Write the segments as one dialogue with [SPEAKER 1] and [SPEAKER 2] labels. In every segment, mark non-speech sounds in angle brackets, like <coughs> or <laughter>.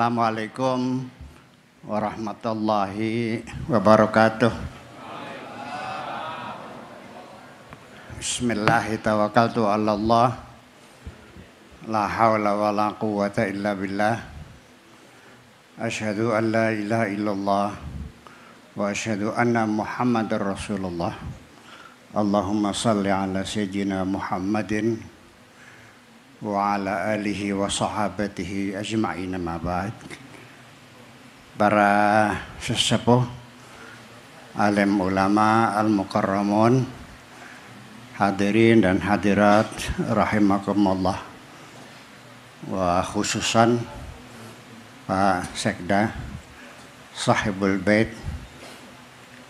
[SPEAKER 1] Assalamualaikum warahmatullahi wabarakatuh. Bismillahirrahmanirrahim. La hawla wa la quwwata illa billah. Asyhadu an la ilaha illallah wa asyhadu anna Muhammadar Rasulullah. Allahumma salli ala sayyidina Muhammadin alihi wa sahabatihi ajma'in ma ba'd. Para sesepuh alim ulama al-mukarramun hadirin dan hadirat rahimakumullah. Wa khususan Pak Sekda sahibul bait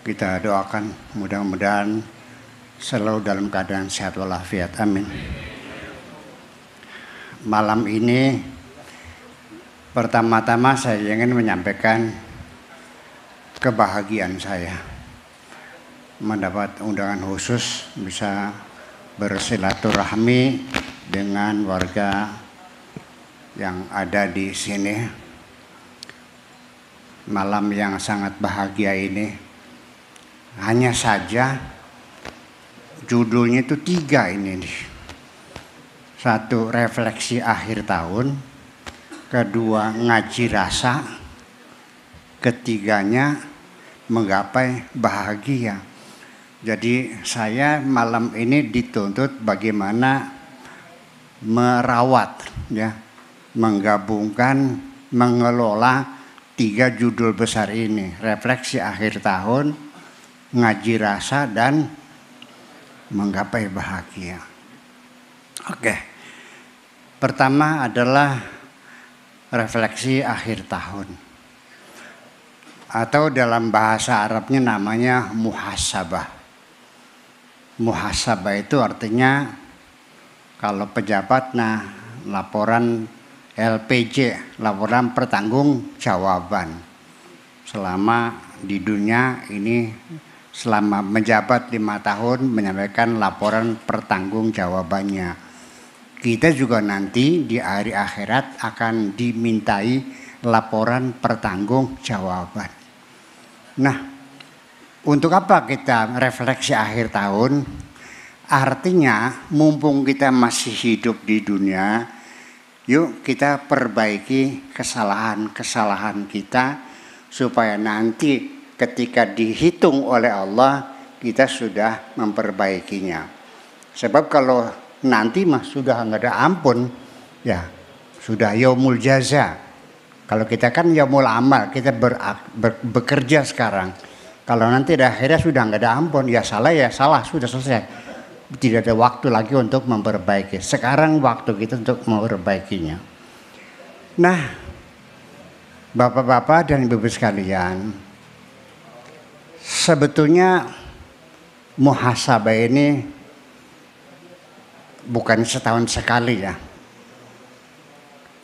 [SPEAKER 1] kita doakan mudah-mudahan selalu dalam keadaan sehat walafiat. Amin malam ini pertama-tama saya ingin menyampaikan kebahagiaan saya. Mendapat undangan khusus bisa bersilaturahmi dengan warga yang ada di sini. Malam yang sangat bahagia ini hanya saja judulnya itu tiga ini. nih satu refleksi akhir tahun, kedua ngaji rasa, ketiganya menggapai bahagia. Jadi saya malam ini dituntut bagaimana merawat ya, menggabungkan, mengelola tiga judul besar ini, refleksi akhir tahun, ngaji rasa dan menggapai bahagia. Oke. Okay. Pertama adalah refleksi akhir tahun. Atau dalam bahasa Arabnya namanya muhasabah. Muhasabah itu artinya kalau pejabat nah laporan LPJ, laporan pertanggung jawaban. Selama di dunia ini selama menjabat lima tahun menyampaikan laporan pertanggung jawabannya kita juga nanti di hari akhirat akan dimintai laporan pertanggung jawaban. Nah, untuk apa kita refleksi akhir tahun? Artinya, mumpung kita masih hidup di dunia, yuk kita perbaiki kesalahan-kesalahan kita supaya nanti ketika dihitung oleh Allah kita sudah memperbaikinya. Sebab kalau nanti mah sudah nggak ada ampun. Ya sudah yaumul jaza. Kalau kita kan yaumul amal kita ber, ber, bekerja sekarang. Kalau nanti ada akhirnya sudah nggak ada ampun ya salah ya salah sudah selesai. Tidak ada waktu lagi untuk memperbaiki. Sekarang waktu kita untuk memperbaikinya. Nah bapak-bapak dan ibu-ibu sekalian sebetulnya muhasabah ini bukan setahun sekali ya.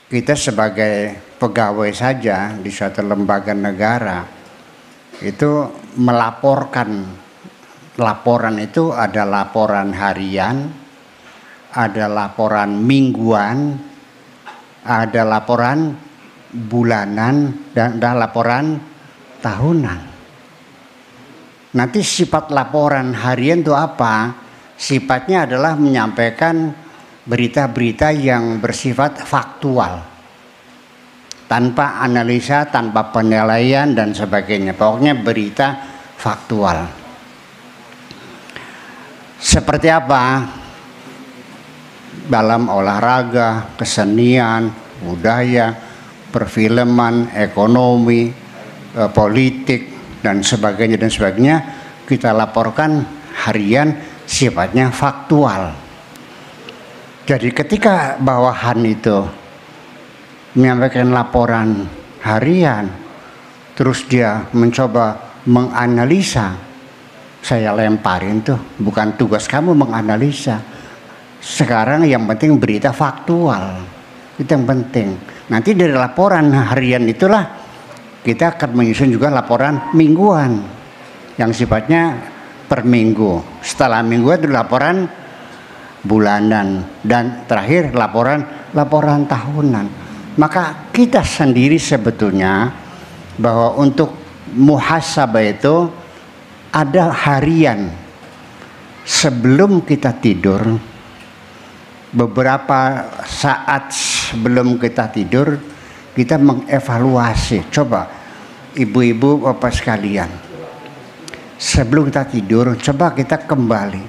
[SPEAKER 1] Kita sebagai pegawai saja di suatu lembaga negara itu melaporkan laporan itu ada laporan harian, ada laporan mingguan, ada laporan bulanan dan ada laporan tahunan. Nanti sifat laporan harian itu apa? Sifatnya adalah menyampaikan berita-berita yang bersifat faktual tanpa analisa, tanpa penilaian dan sebagainya. Pokoknya berita faktual. Seperti apa? Dalam olahraga, kesenian, budaya, perfilman, ekonomi, eh, politik dan sebagainya dan sebagainya kita laporkan harian sifatnya faktual. Jadi ketika bawahan itu menyampaikan laporan harian, terus dia mencoba menganalisa, saya lemparin tuh, bukan tugas kamu menganalisa. Sekarang yang penting berita faktual, itu yang penting. Nanti dari laporan harian itulah kita akan menyusun juga laporan mingguan yang sifatnya per minggu. Setelah minggu itu laporan bulanan dan terakhir laporan laporan tahunan. Maka kita sendiri sebetulnya bahwa untuk muhasabah itu ada harian sebelum kita tidur beberapa saat sebelum kita tidur kita mengevaluasi coba ibu-ibu bapak sekalian sebelum kita tidur coba kita kembali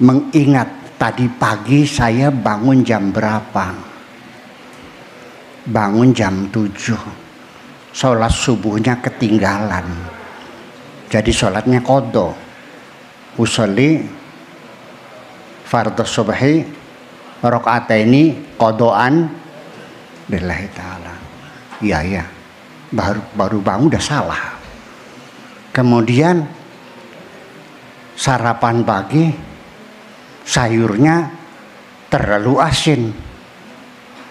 [SPEAKER 1] mengingat tadi pagi saya bangun jam berapa? Bangun jam 7 sholat subuhnya ketinggalan. Jadi sholatnya kodo usolli fardhu subhi ini kodoan lillahi ta'ala. Iya iya. Baru baru bangun udah salah kemudian sarapan pagi sayurnya terlalu asin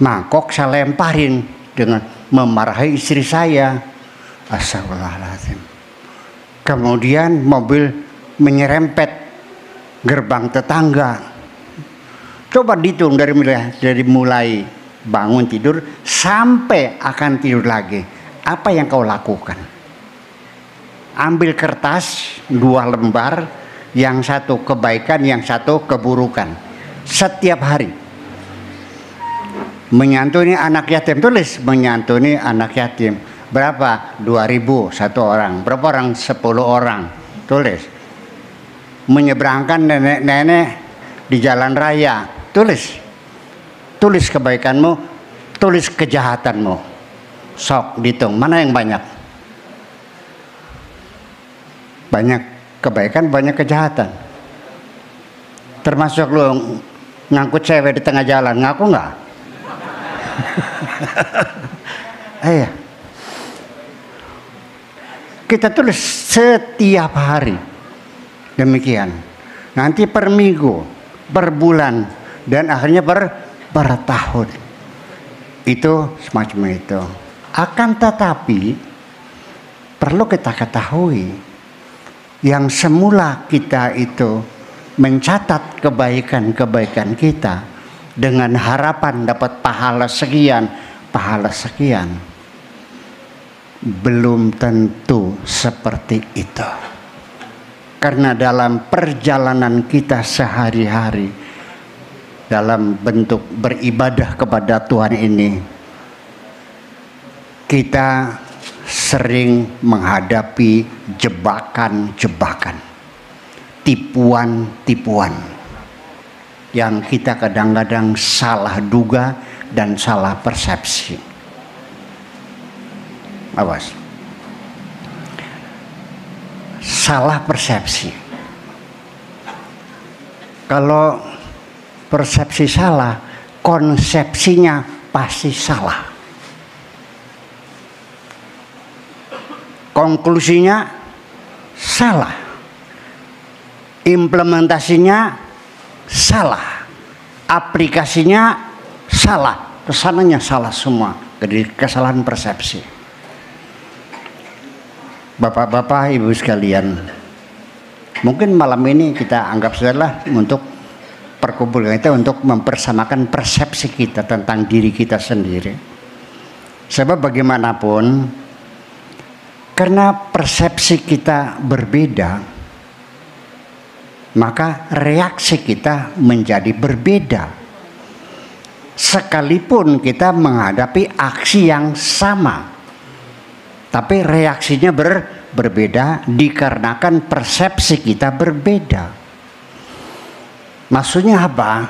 [SPEAKER 1] mangkok saya lemparin dengan memarahi istri saya astagfirullahaladzim kemudian mobil menyerempet gerbang tetangga. Coba dihitung dari mulai, dari mulai bangun tidur sampai akan tidur lagi. Apa yang kau lakukan? Ambil kertas dua lembar, yang satu kebaikan, yang satu keburukan. Setiap hari. Menyantuni anak yatim tulis menyantuni anak yatim. Berapa? 2000 satu orang. Berapa orang? 10 orang. Tulis menyeberangkan nenek-nenek di jalan raya. Tulis. Tulis kebaikanmu, tulis kejahatanmu. Sok ditung, mana yang banyak? Banyak kebaikan, banyak kejahatan. Termasuk lu ngangkut cewek di tengah jalan, ngaku nggak? <laughs> Iya. Kita tulis setiap hari Demikian. Nanti per minggu, per bulan, dan akhirnya per, per tahun. Itu semacam itu. Akan tetapi, perlu kita ketahui, yang semula kita itu mencatat kebaikan-kebaikan kita dengan harapan dapat pahala sekian, pahala sekian. Belum tentu seperti itu. Karena dalam perjalanan kita sehari-hari dalam bentuk beribadah kepada Tuhan ini kita sering menghadapi jebakan-jebakan, tipuan-tipuan yang kita kadang-kadang salah duga dan salah persepsi. Awas salah persepsi. Kalau persepsi salah, konsepsinya pasti salah. Konklusinya salah. Implementasinya salah. Aplikasinya salah. Ke sananya salah semua. Jadi kesalahan persepsi. Bapak-bapak, ibu sekalian, mungkin malam ini kita anggap sajalah untuk perkumpulan kita untuk mempersamakan persepsi kita tentang diri kita sendiri. Sebab bagaimanapun, karena persepsi kita berbeda, maka reaksi kita menjadi berbeda. Sekalipun kita menghadapi aksi yang sama tapi reaksinya ber, berbeda dikarenakan persepsi kita berbeda. Maksudnya apa?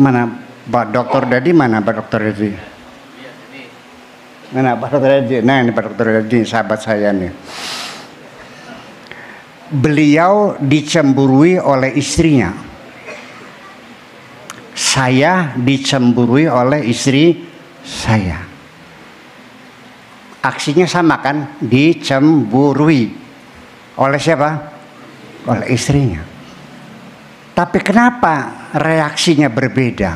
[SPEAKER 1] Mana Pak Dokter Dadi mana Pak Dokter Dadi? Mana Pak Dokter Dadi? Nah ini Pak Dokter Dadi sahabat saya nih. Beliau dicemburui oleh istrinya. Saya dicemburui oleh istri saya. Aksinya sama kan? Dicemburui. Oleh siapa? Oleh istrinya. Tapi kenapa reaksinya berbeda?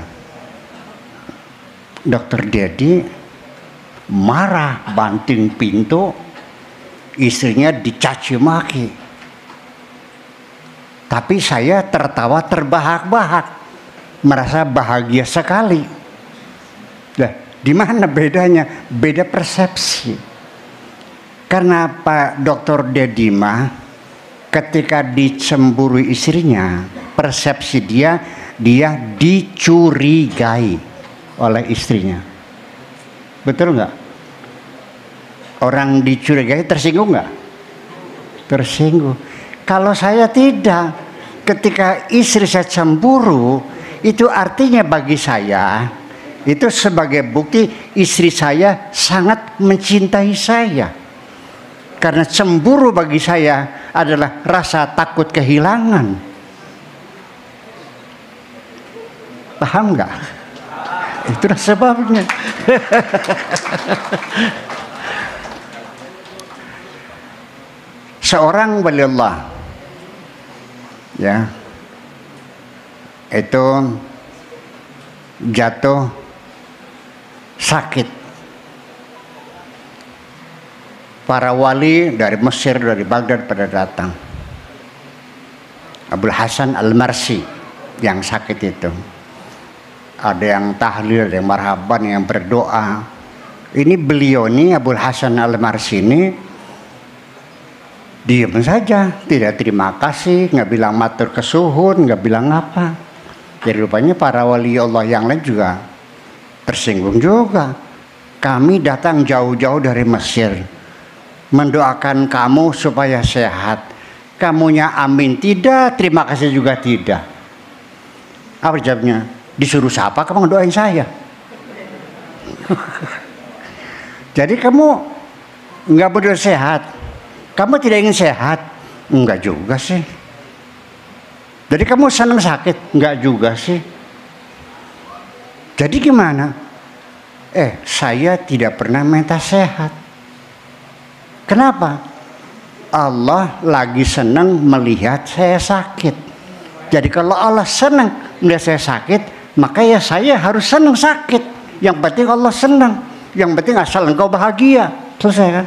[SPEAKER 1] Dokter Dedi marah banting pintu, istrinya dicaci maki. Tapi saya tertawa terbahak-bahak. merasa bahagia sekali. Nah, di mana bedanya? Beda persepsi. Karena Pak Dr. Dedima ketika dicemburu istrinya, persepsi dia dia dicurigai oleh istrinya. Betul nggak? Orang dicurigai tersinggung nggak? Tersinggung. Kalau saya tidak, ketika istri saya cemburu, itu artinya bagi saya itu sebagai bukti istri saya sangat mencintai saya. Karena cemburu bagi saya adalah rasa takut kehilangan. Paham nggak? Itulah sebabnya. Seorang wali Allah ya itu jatuh sakit. Para wali dari Mesir, dari Baghdad pada datang. Abdul Hasan Al-Marsi yang sakit itu. Ada yang tahlil, ada yang marhaban, yang berdoa. Ini beliau ini Abdul Hasan Al-Marsi ini diam saja, tidak terima kasih, nggak bilang matur kesuhun, nggak bilang apa. Jadi rupanya para wali Allah yang lain juga tersinggung juga. Kami datang jauh-jauh dari Mesir mendoakan kamu supaya sehat. Kamunya amin tidak, terima kasih juga tidak. Apa jawabnya? Disuruh siapa kamu doain saya? <laughs> Jadi kamu nggak berdoa sehat, kamu tidak ingin sehat? Enggak juga sih. Jadi kamu senang sakit? Enggak juga sih. Jadi gimana? Eh, saya tidak pernah minta sehat. Kenapa? Allah lagi senang melihat saya sakit. Jadi kalau Allah senang melihat saya sakit, maka ya saya harus senang sakit. Yang penting Allah senang. Yang penting asal engkau bahagia. Selesai kan?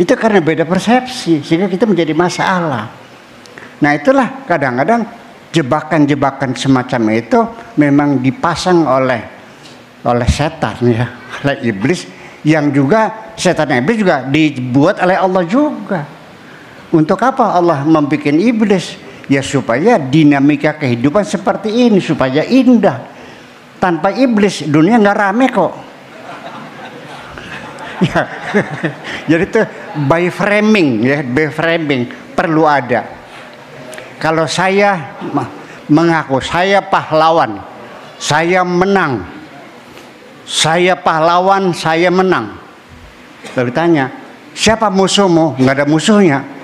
[SPEAKER 1] Itu karena beda persepsi sehingga kita menjadi masalah. Nah itulah kadang-kadang jebakan-jebakan semacam itu memang dipasang oleh oleh setan ya, oleh iblis yang juga setan iblis juga dibuat oleh Allah juga. Untuk apa Allah membuat iblis? Ya supaya dinamika kehidupan seperti ini supaya indah. Tanpa iblis dunia nggak rame kok. <laughs> ya. <laughs> Jadi itu by framing ya, by framing perlu ada. Kalau saya mengaku saya pahlawan, saya menang. Saya pahlawan, saya menang. Lalu tanya, siapa musuhmu? Nggak ada musuhnya.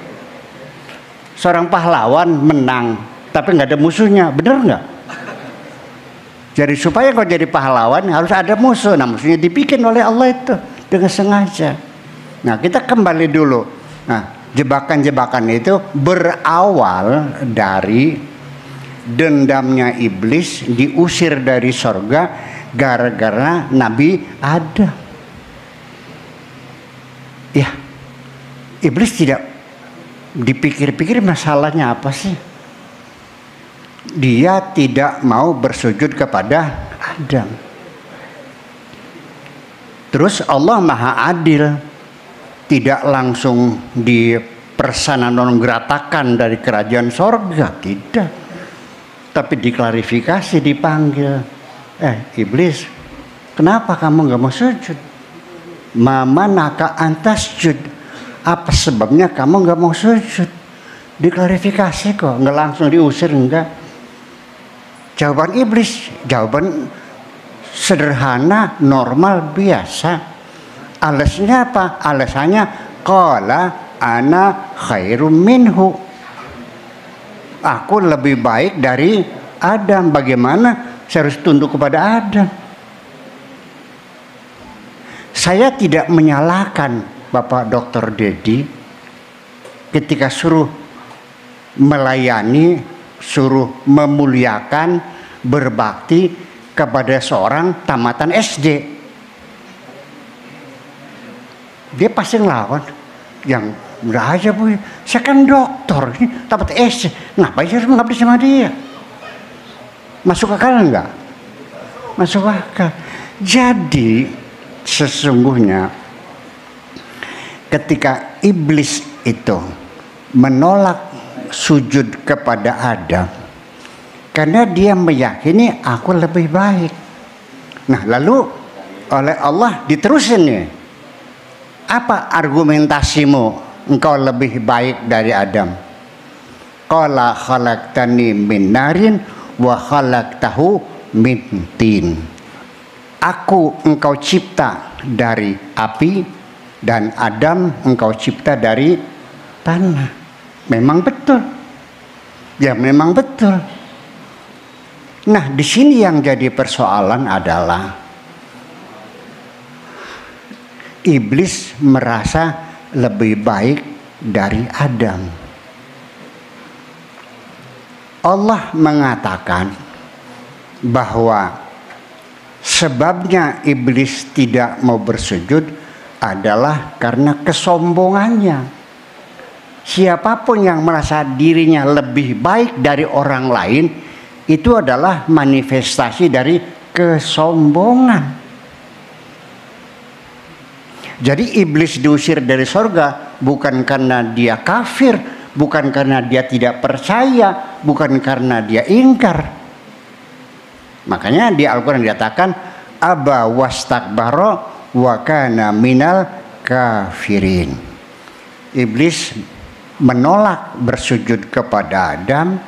[SPEAKER 1] Seorang pahlawan menang, tapi nggak ada musuhnya. Benar nggak? Jadi supaya kau jadi pahlawan harus ada musuh. Nah musuhnya dibikin oleh Allah itu dengan sengaja. Nah, kita kembali dulu. Nah, jebakan-jebakan itu berawal dari dendamnya iblis diusir dari sorga gara-gara Nabi ada. Ya, iblis tidak dipikir-pikir masalahnya apa sih? Dia tidak mau bersujud kepada Adam. Terus Allah Maha Adil. Tidak langsung dipersananon geratakan dari kerajaan sorga tidak. Tapi diklarifikasi dipanggil. Eh iblis kenapa kamu nggak mau sujud? Mama naka antas sujud apa sebabnya kamu nggak mau sujud diklarifikasi kok nggak langsung diusir enggak jawaban iblis jawaban sederhana normal biasa Alasnya apa? Alasannya qala ana khairum minhu. Aku lebih baik dari Adam. Bagaimana saya harus tunduk kepada Adam? Saya tidak menyalahkan Bapak Dr. Dedi ketika suruh melayani, suruh memuliakan, berbakti kepada seorang tamatan SD dia pasti ngelawan yang udah aja bu saya kan dokter ini dapat S ngapain saya harus mengabdi sama dia Masuk akal enggak? Masuk akal. Jadi sesungguhnya ketika iblis itu menolak sujud kepada Adam karena dia meyakini aku lebih baik. Nah, lalu oleh Allah diterusin nih. Apa argumentasimu engkau lebih baik dari Adam? Qala khalaqtani min narin wa khalaqtahu min tin. Aku engkau cipta dari api dan Adam engkau cipta dari tanah. Memang betul. Ya memang betul. Nah, di sini yang jadi persoalan adalah iblis merasa lebih baik dari Adam. Allah mengatakan bahwa sebabnya iblis tidak mau bersujud adalah karena kesombongannya. Siapa pun yang merasa dirinya lebih baik dari orang lain itu adalah manifestasi dari kesombongan. Jadi iblis diusir dari sorga bukan karena dia kafir, bukan karena dia tidak percaya, bukan karena dia ingkar. Makanya di Al-Quran dikatakan aba wastakbaro wa kana minal kafirin. Iblis menolak bersujud kepada Adam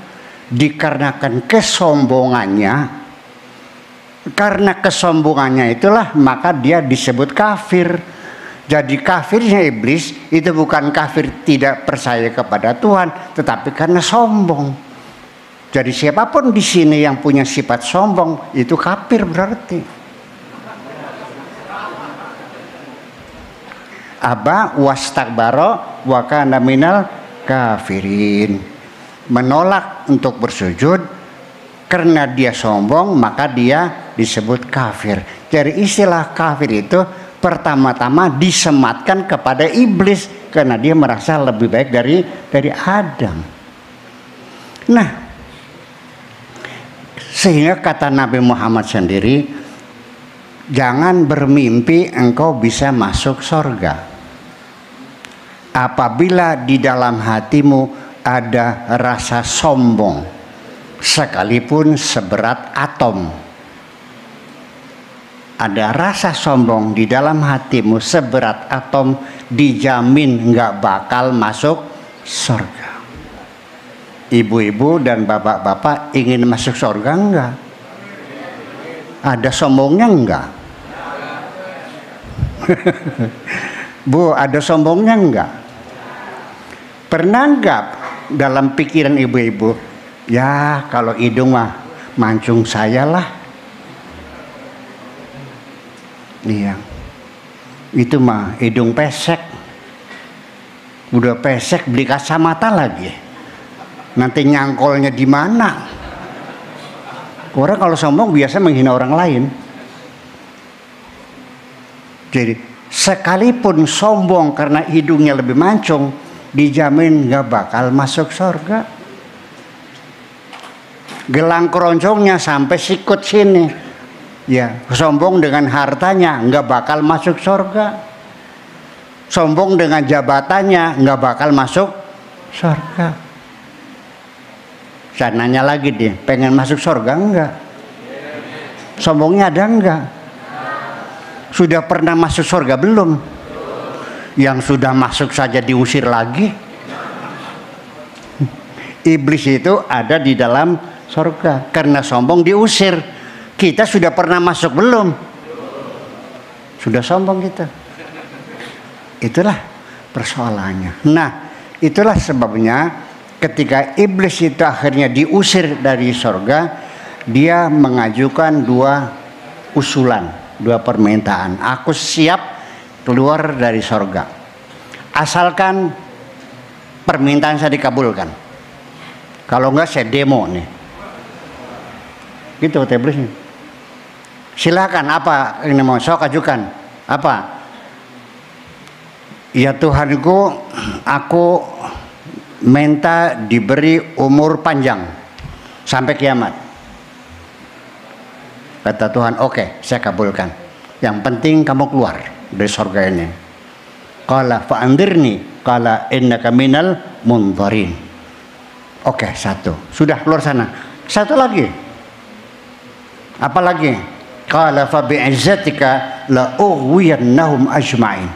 [SPEAKER 1] dikarenakan kesombongannya. Karena kesombongannya itulah maka dia disebut kafir. Jadi kafirnya iblis itu bukan kafir tidak percaya kepada Tuhan tetapi karena sombong. Jadi siapa pun di sini yang punya sifat sombong itu kafir berarti aba wastakbaro wa kana minal kafirin. Menolak untuk bersujud karena dia sombong maka dia disebut kafir. Jadi istilah kafir itu pertama-tama disematkan kepada iblis karena dia merasa lebih baik dari dari Adam. Nah sehingga kata Nabi Muhammad sendiri jangan bermimpi engkau bisa masuk sorga apabila di dalam hatimu ada rasa sombong sekalipun seberat atom. Ada rasa sombong di dalam hatimu seberat atom dijamin nggak bakal masuk surga. Ibu-ibu dan bapak-bapak ingin masuk surga enggak ada sombongnya enggak <laughs> Bu ada sombongnya enggak Pernah enggak dalam pikiran ibu-ibu, ya kalau hidung mah mancung saya lah. Iya. Itu mah hidung pesek. Udah pesek beli kacamata lagi. Nanti nyangkolnya di mana? Orang kalau sombong biasa menghina orang lain. Jadi sekalipun sombong karena hidungnya lebih mancung, dijamin nggak bakal masuk surga. Gelang keroncongnya sampai sikut sini. Ya, sombong dengan hartanya nggak bakal masuk surga. Sombong dengan jabatannya nggak bakal masuk surga. Saya nanya lagi deh, pengen masuk surga enggak? Sombongnya ada enggak? Sudah pernah masuk surga belum? Yang sudah masuk saja diusir lagi. Iblis itu ada di dalam surga karena sombong diusir. Kita sudah pernah masuk belum? Sudah sombong kita. Itulah persoalannya. Nah, itulah sebabnya ketika iblis itu akhirnya diusir dari surga, dia mengajukan dua usulan, dua permintaan. Aku siap keluar dari sorga. Asalkan permintaan saya dikabulkan. Kalau enggak saya demo nih. Gitu tablisnya silakan apa ini mau? Saya ajukan. Apa? Ya Tuhanku aku minta diberi umur panjang sampai kiamat. Kata Tuhan, oke, okay, saya kabulkan. Yang penting kamu keluar dari surga ini. Qala fa'andirni qala innaka minal munzarin. Oke, okay, satu. Sudah keluar sana. Satu lagi. Apa lagi? Qala fa bi'izzatika la ughwiyannahum ajma'in.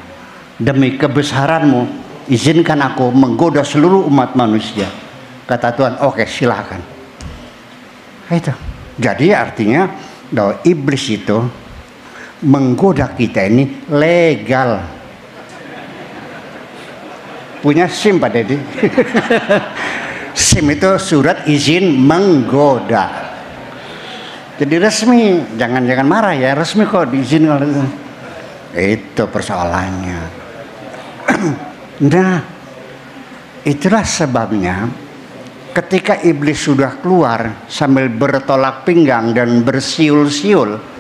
[SPEAKER 1] Demi kebesaranmu, izinkan aku menggoda seluruh umat manusia. Kata Tuhan, oke okay, silahkan. Itu. Jadi artinya bahwa iblis itu menggoda kita ini legal. Punya SIM Pak Dedi. <laughs> SIM itu surat izin menggoda. Jadi resmi, jangan-jangan marah ya, resmi kok diizin. Itu persoalannya. <clears throat> nah, itulah sebabnya ketika iblis sudah keluar sambil bertolak pinggang dan bersiul-siul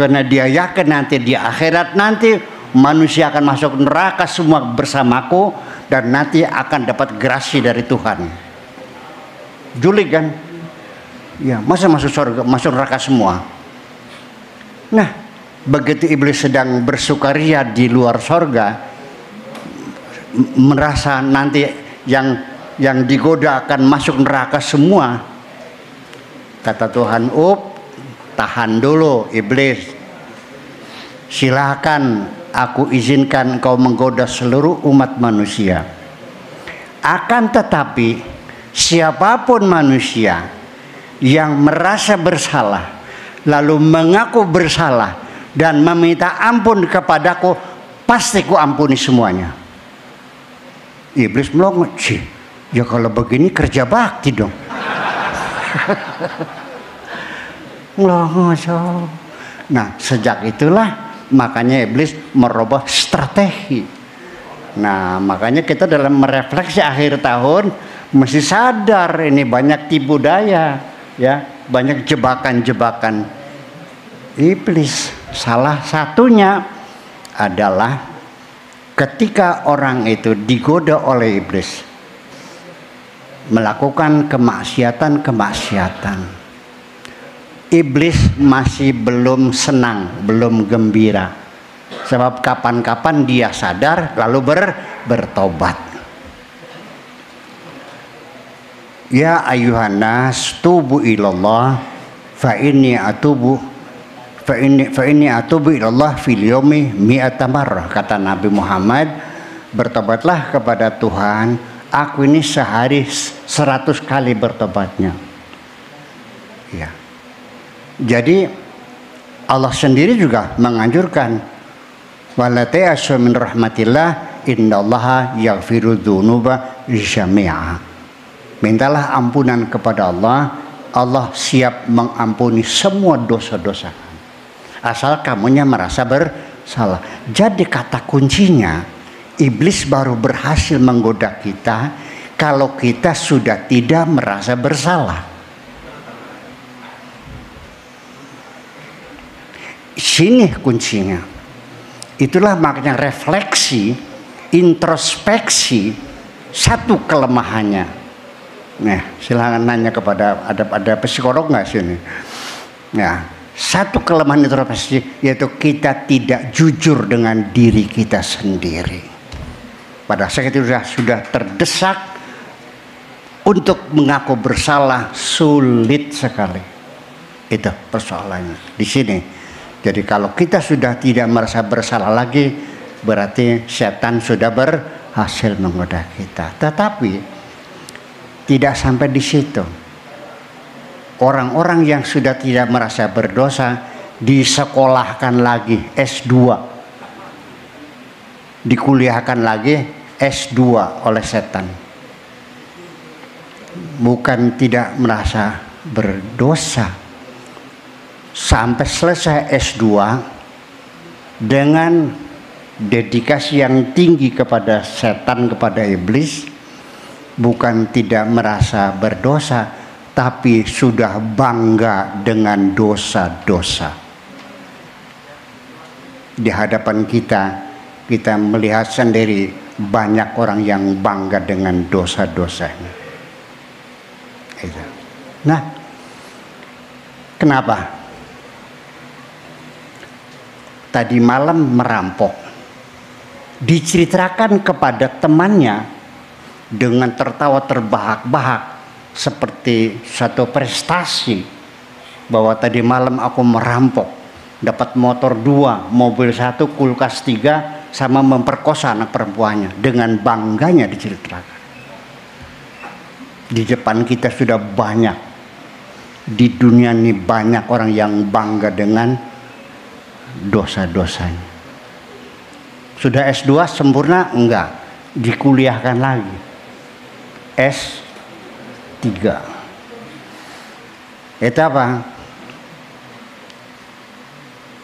[SPEAKER 1] karena dia yakin nanti di akhirat nanti manusia akan masuk neraka semua bersamaku dan nanti akan dapat grasi dari Tuhan. Juli kan? Ya, masa masuk surga, masuk neraka semua. Nah, begitu iblis sedang bersukaria di luar surga merasa nanti yang yang digoda akan masuk neraka semua. Kata Tuhan, "Up, tahan dulu iblis. Silakan aku izinkan engkau menggoda seluruh umat manusia. Akan tetapi siapa pun manusia yang merasa bersalah lalu mengaku bersalah dan meminta ampun kepadaku, pasti ku ampuni semuanya." Iblis melongo, Ya kalau begini kerja bakti dong. <laughs> Nah sejak itulah makanya iblis merubah strategi. Nah makanya kita dalam merefleksi akhir tahun mesti sadar ini banyak tipu daya ya banyak jebakan-jebakan iblis. Salah satunya adalah ketika orang itu digoda oleh iblis melakukan kemaksiatan-kemaksiatan. Iblis masih belum senang, belum gembira. Sebab kapan-kapan dia sadar lalu ber, bertobat. Ya ayuhan nas tubu ilallah fa inni atubu fa inni fa inni atubu ilallah fil yaumi mi'ata marrah kata Nabi Muhammad bertobatlah kepada Tuhan aku ini sehari seratus kali bertobatnya. Ya. Jadi Allah sendiri juga menganjurkan min rahmatillah innallaha yaghfiru dzunuba jami'a. Mintalah ampunan kepada Allah, Allah siap mengampuni semua dosa-dosa. Asal kamunya merasa bersalah. Jadi kata kuncinya iblis baru berhasil menggoda kita kalau kita sudah tidak merasa bersalah. Sini kuncinya. Itulah makanya refleksi, introspeksi satu kelemahannya. Nah, silahkan nanya kepada ada ada psikolog nggak sini? Nah, satu kelemahan introspeksi yaitu kita tidak jujur dengan diri kita sendiri. Pada saat itu sudah, sudah terdesak untuk mengaku bersalah sulit sekali. Itu persoalannya di sini. Jadi kalau kita sudah tidak merasa bersalah lagi, berarti setan sudah berhasil menggoda kita. Tetapi tidak sampai di situ. Orang-orang yang sudah tidak merasa berdosa disekolahkan lagi S2. Dikuliahkan lagi S2 oleh setan. Bukan tidak merasa berdosa. Sampai selesai S2 dengan dedikasi yang tinggi kepada setan, kepada iblis, bukan tidak merasa berdosa, tapi sudah bangga dengan dosa-dosa. Di hadapan kita, kita melihat sendiri banyak orang yang bangga dengan dosa-dosanya. Nah, kenapa? Tadi malam merampok. Diceritakan kepada temannya dengan tertawa terbahak-bahak seperti satu prestasi bahwa tadi malam aku merampok dapat motor dua, mobil satu, kulkas tiga, sama memperkosa anak perempuannya dengan bangganya diceritakan. Di depan kita sudah banyak di dunia ini banyak orang yang bangga dengan dosa-dosanya. Sudah S2 sempurna? Enggak. Dikuliahkan lagi. S3. Itu apa?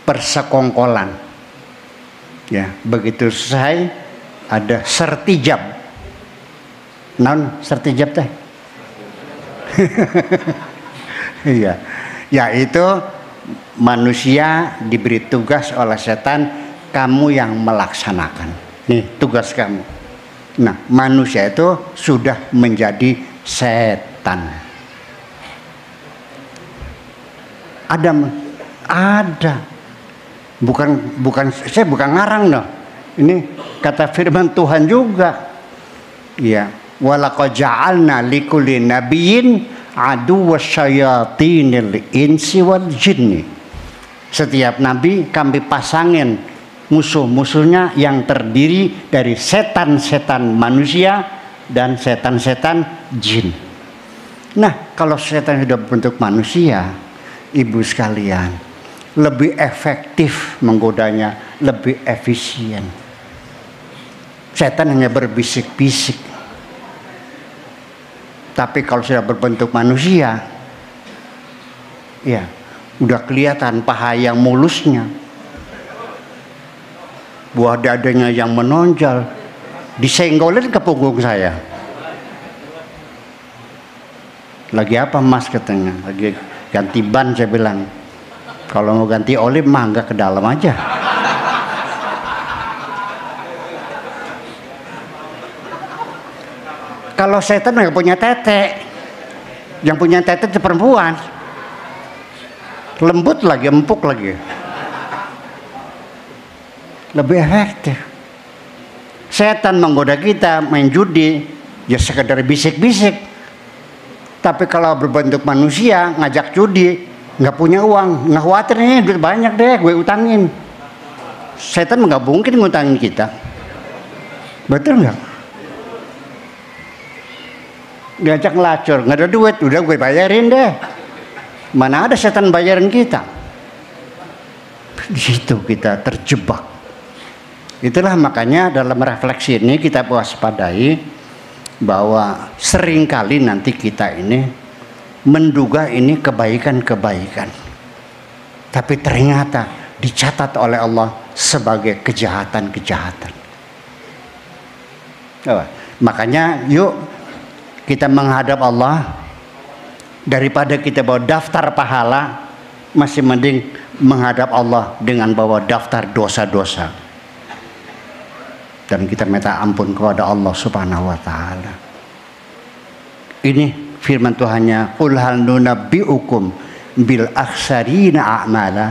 [SPEAKER 1] Persekongkolan. Ya, begitu selesai ada sertijab. Non sertijab teh. <laughs> Iya. Yaitu manusia diberi tugas oleh setan kamu yang melaksanakan. Nih tugas kamu. Nah, manusia itu sudah menjadi setan. Ada ada. Bukan bukan saya bukan ngarang loh. Ini kata firman Tuhan juga. Ya, walaqad ja'alna likulli nabiyyin adu wasyayatinil insi wal jinni. Setiap nabi kami pasangin musuh-musuhnya yang terdiri dari setan-setan manusia dan setan-setan jin. Nah, kalau setan sudah bentuk manusia, ibu sekalian, lebih efektif menggodanya, lebih efisien. Setan hanya berbisik-bisik tapi kalau sudah berbentuk manusia, ya udah kelihatan paha yang mulusnya, buah dadanya yang menonjol, disenggolin ke punggung saya. Lagi apa mas katanya? Lagi ganti ban saya bilang. Kalau mau ganti oli mah ke dalam aja. Kalau setan nggak punya tete, yang punya tete itu perempuan. Lembut lagi, empuk lagi. Lebih efektif. Setan menggoda kita main judi, ya sekedar bisik-bisik. Tapi kalau berbentuk manusia ngajak judi, nggak punya uang, nggak khawatir nih duit banyak deh, gue utangin. Setan nggak mungkin ngutangin kita. Betul nggak? Diajak ngelacur. Nggak ada duit udah gue bayarin deh. Mana ada setan bayarin kita? Di situ kita terjebak. Itulah makanya dalam refleksi ini kita waspadai bahwa sering kali nanti kita ini menduga ini kebaikan-kebaikan. Tapi ternyata dicatat oleh Allah sebagai kejahatan-kejahatan. Makanya yuk kita menghadap Allah daripada kita bawa daftar pahala masih mending menghadap Allah dengan bawa daftar dosa-dosa dan kita minta ampun kepada Allah Subhanahu wa taala. Ini firman Tuhannya, "Qul hal nunabbi'ukum bil akhsarina a'mala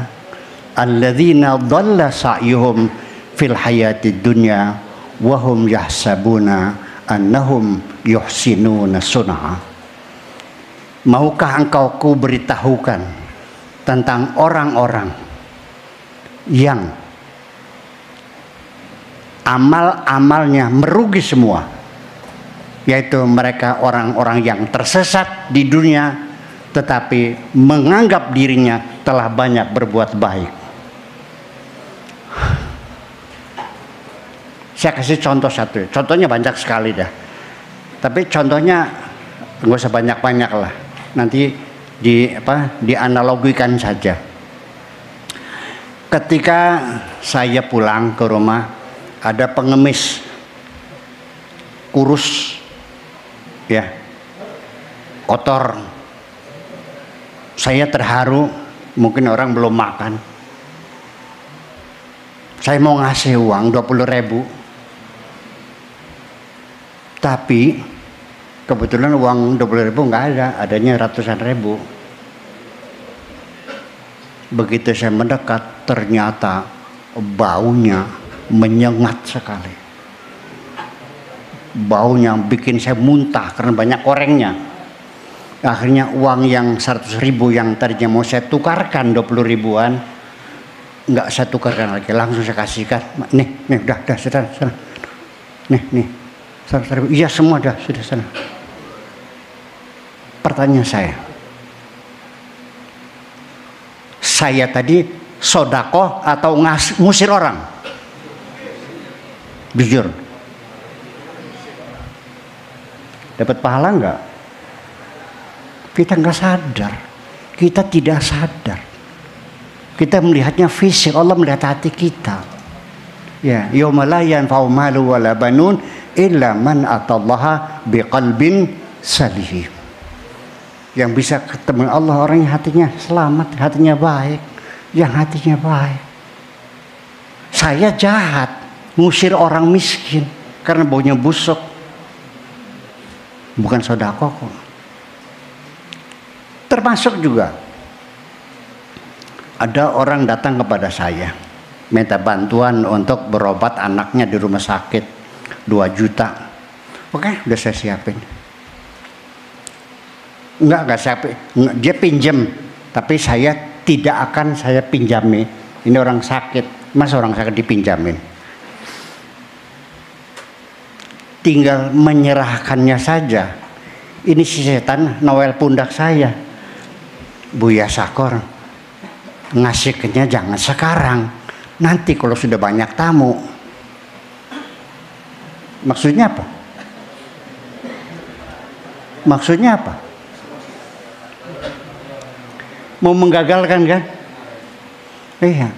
[SPEAKER 1] alladzina dhalla sa'yuhum fil hayatid dunya wa hum yahsabuna annahum yuhsinuna sun'a. Maukah engkau ku beritahukan tentang orang-orang yang amal-amalnya merugi semua yaitu mereka orang-orang yang tersesat di dunia tetapi menganggap dirinya telah banyak berbuat baik Saya kasih contoh satu. Contohnya banyak sekali dah. Tapi contohnya nggak usah banyak-banyak lah. Nanti di apa dianalogikan saja. Ketika saya pulang ke rumah ada pengemis kurus ya kotor saya terharu mungkin orang belum makan saya mau ngasih uang 20 ribu tapi kebetulan uang 20 ribu nggak ada, adanya ratusan ribu. Begitu saya mendekat, ternyata baunya menyengat sekali. Baunya bikin saya muntah karena banyak korengnya. Akhirnya uang yang 100 ribu yang tadinya mau saya tukarkan 20 ribuan, nggak saya tukarkan lagi, langsung saya kasihkan. Nih, nih, udah, udah, sudah, sudah. Nih, nih, 100 ribu. Iya semua dah, sudah sana. Pertanyaan saya, saya tadi sodako atau ngas, ngusir orang? Jujur. Dapat pahala enggak? Kita enggak sadar. Kita tidak sadar. Kita melihatnya fisik, Allah melihat hati kita. Ya, yauma la yanfa'u malu wala banun illa man atallaha biqalbin salih. Yang bisa ketemu Allah orang yang hatinya selamat, hatinya baik, yang hatinya baik. Saya jahat, ngusir orang miskin karena baunya busuk. Bukan sodako kok. Termasuk juga ada orang datang kepada saya minta bantuan untuk berobat anaknya di rumah sakit 2 juta. Oke, udah saya siapin. Enggak, enggak saya dia pinjam, tapi saya tidak akan saya pinjami. Ini orang sakit, masa orang sakit dipinjamin? tinggal menyerahkannya saja. Ini si setan Noel pundak saya. Buya Sakor ngasihnya jangan sekarang. Nanti kalau sudah banyak tamu. Maksudnya apa? Maksudnya apa? Mau menggagalkan kan? Iya.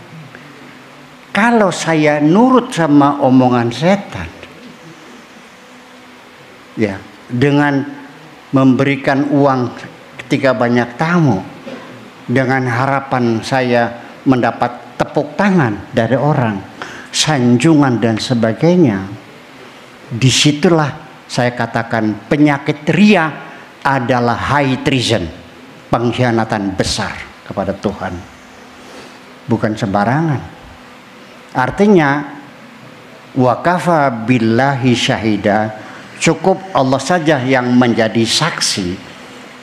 [SPEAKER 1] Kalau saya nurut sama omongan setan, ya dengan memberikan uang ketika banyak tamu dengan harapan saya mendapat tepuk tangan dari orang sanjungan dan sebagainya di situlah saya katakan penyakit ria adalah high treason pengkhianatan besar kepada Tuhan bukan sembarangan artinya wakafa billahi syahida Cukup Allah saja yang menjadi saksi.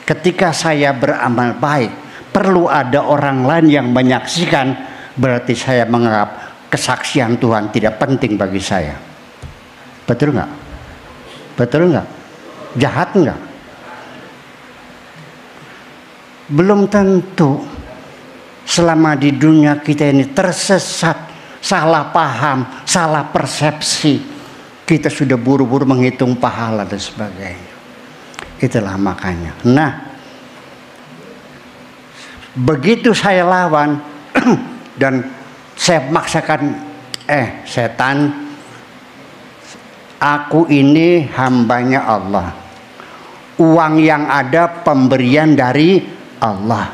[SPEAKER 1] Ketika saya beramal baik, perlu ada orang lain yang menyaksikan, berarti saya menganggap kesaksian Tuhan tidak penting bagi saya. Betul nggak? Betul nggak? Jahat nggak? Belum tentu selama di dunia kita ini tersesat, salah paham, salah persepsi, kita sudah buru-buru menghitung pahala dan sebagainya. Itulah makanya. Nah, begitu saya lawan <clears throat> dan saya maksakan, eh setan, aku ini hambanya Allah. Uang yang ada pemberian dari Allah.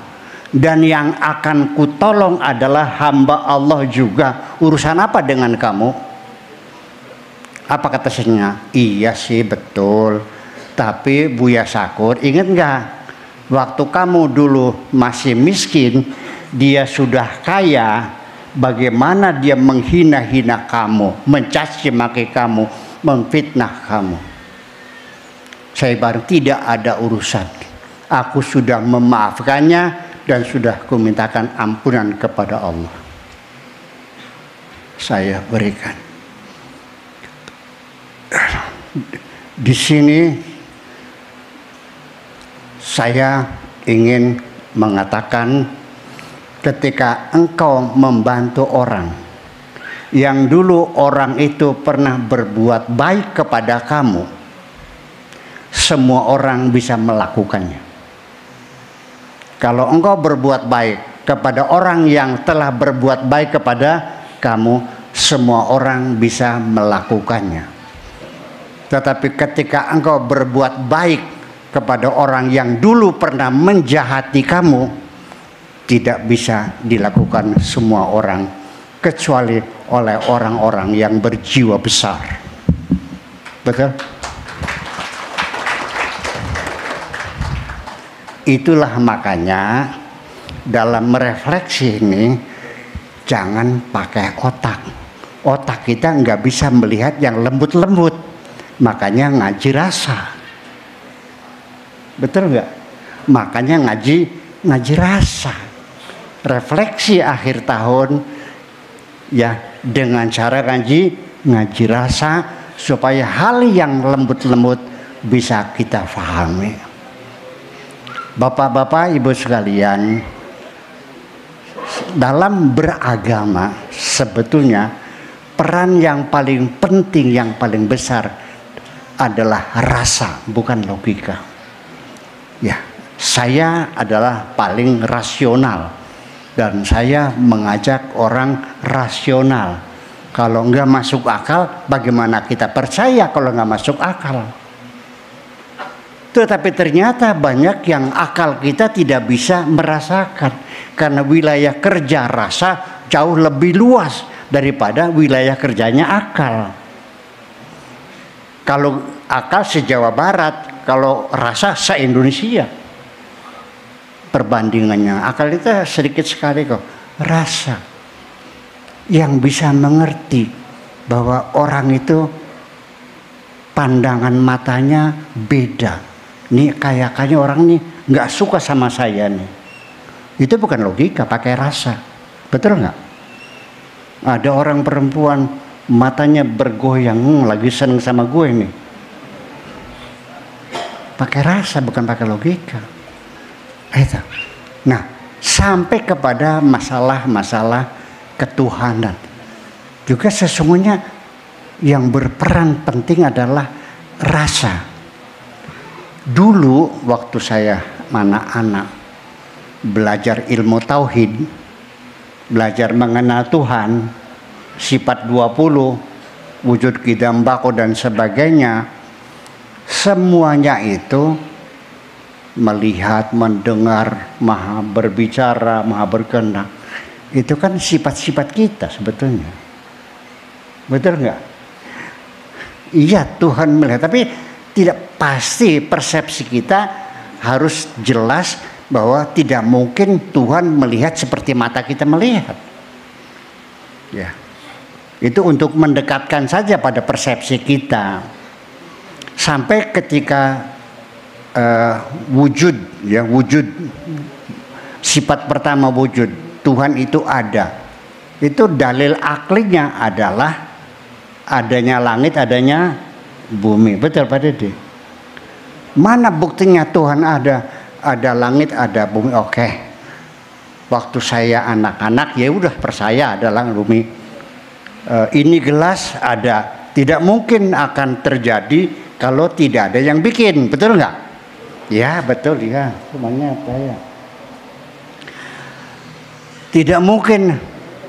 [SPEAKER 1] Dan yang akan kutolong adalah hamba Allah juga. Urusan apa dengan kamu? Apa kata saya? Iya sih betul. Tapi Buya Sakur ingat nggak? Waktu kamu dulu masih miskin, dia sudah kaya. Bagaimana dia menghina-hina kamu, mencaci maki kamu, memfitnah kamu. Saya baru tidak ada urusan. Aku sudah memaafkannya dan sudah kumintakan ampunan kepada Allah. Saya berikan di sini saya ingin mengatakan ketika engkau membantu orang yang dulu orang itu pernah berbuat baik kepada kamu semua orang bisa melakukannya. Kalau engkau berbuat baik kepada orang yang telah berbuat baik kepada kamu semua orang bisa melakukannya. Tetapi ketika engkau berbuat baik kepada orang yang dulu pernah menjahati kamu, tidak bisa dilakukan semua orang kecuali oleh orang-orang yang berjiwa besar. Betul? Itulah makanya dalam merefleksi ini jangan pakai otak. Otak kita nggak bisa melihat yang lembut-lembut, makanya ngaji rasa. Betul nggak? Makanya ngaji ngaji rasa. Refleksi akhir tahun ya dengan cara ngaji ngaji rasa supaya hal yang lembut-lembut bisa kita pahami. Bapak-bapak, ibu sekalian, dalam beragama sebetulnya peran yang paling penting yang paling besar adalah rasa bukan logika ya saya adalah paling rasional dan saya mengajak orang rasional kalau nggak masuk akal bagaimana kita percaya kalau nggak masuk akal tetapi ternyata banyak yang akal kita tidak bisa merasakan karena wilayah kerja rasa jauh lebih luas daripada wilayah kerjanya akal. Kalau akal se-Jawa Barat, kalau rasa se-Indonesia. Perbandingannya akal itu sedikit sekali kok. Rasa yang bisa mengerti bahwa orang itu pandangan matanya beda Nih kayaknya orang nih nggak suka sama saya nih. Itu bukan logika, pakai rasa. Betul nggak? Ada orang perempuan matanya bergoyang, hmm, lagi seneng sama gue nih. Pakai rasa, bukan pakai logika. Itu. Nah, sampai kepada masalah-masalah ketuhanan. Juga sesungguhnya yang berperan penting adalah rasa Dulu waktu saya mana anak belajar ilmu tauhid, belajar mengenal Tuhan, sifat 20, wujud kidam bako dan sebagainya, semuanya itu melihat, mendengar, maha berbicara, maha berkenan. Itu kan sifat-sifat kita sebetulnya. Betul nggak? Iya Tuhan melihat, tapi tidak pasti persepsi kita harus jelas bahwa tidak mungkin Tuhan melihat seperti mata kita melihat. Ya. Itu untuk mendekatkan saja pada persepsi kita. Sampai ketika uh, wujud ya wujud sifat pertama wujud Tuhan itu ada. Itu dalil aklinya adalah adanya langit, adanya bumi. Betul Pak Dede? Mana buktinya Tuhan ada? Ada langit, ada bumi. Oke. Waktu saya anak-anak ya udah percaya ada langit bumi. E, ini gelas ada. Tidak mungkin akan terjadi kalau tidak ada yang bikin. Betul nggak? Ya betul ya. Semuanya apa ya? Tidak mungkin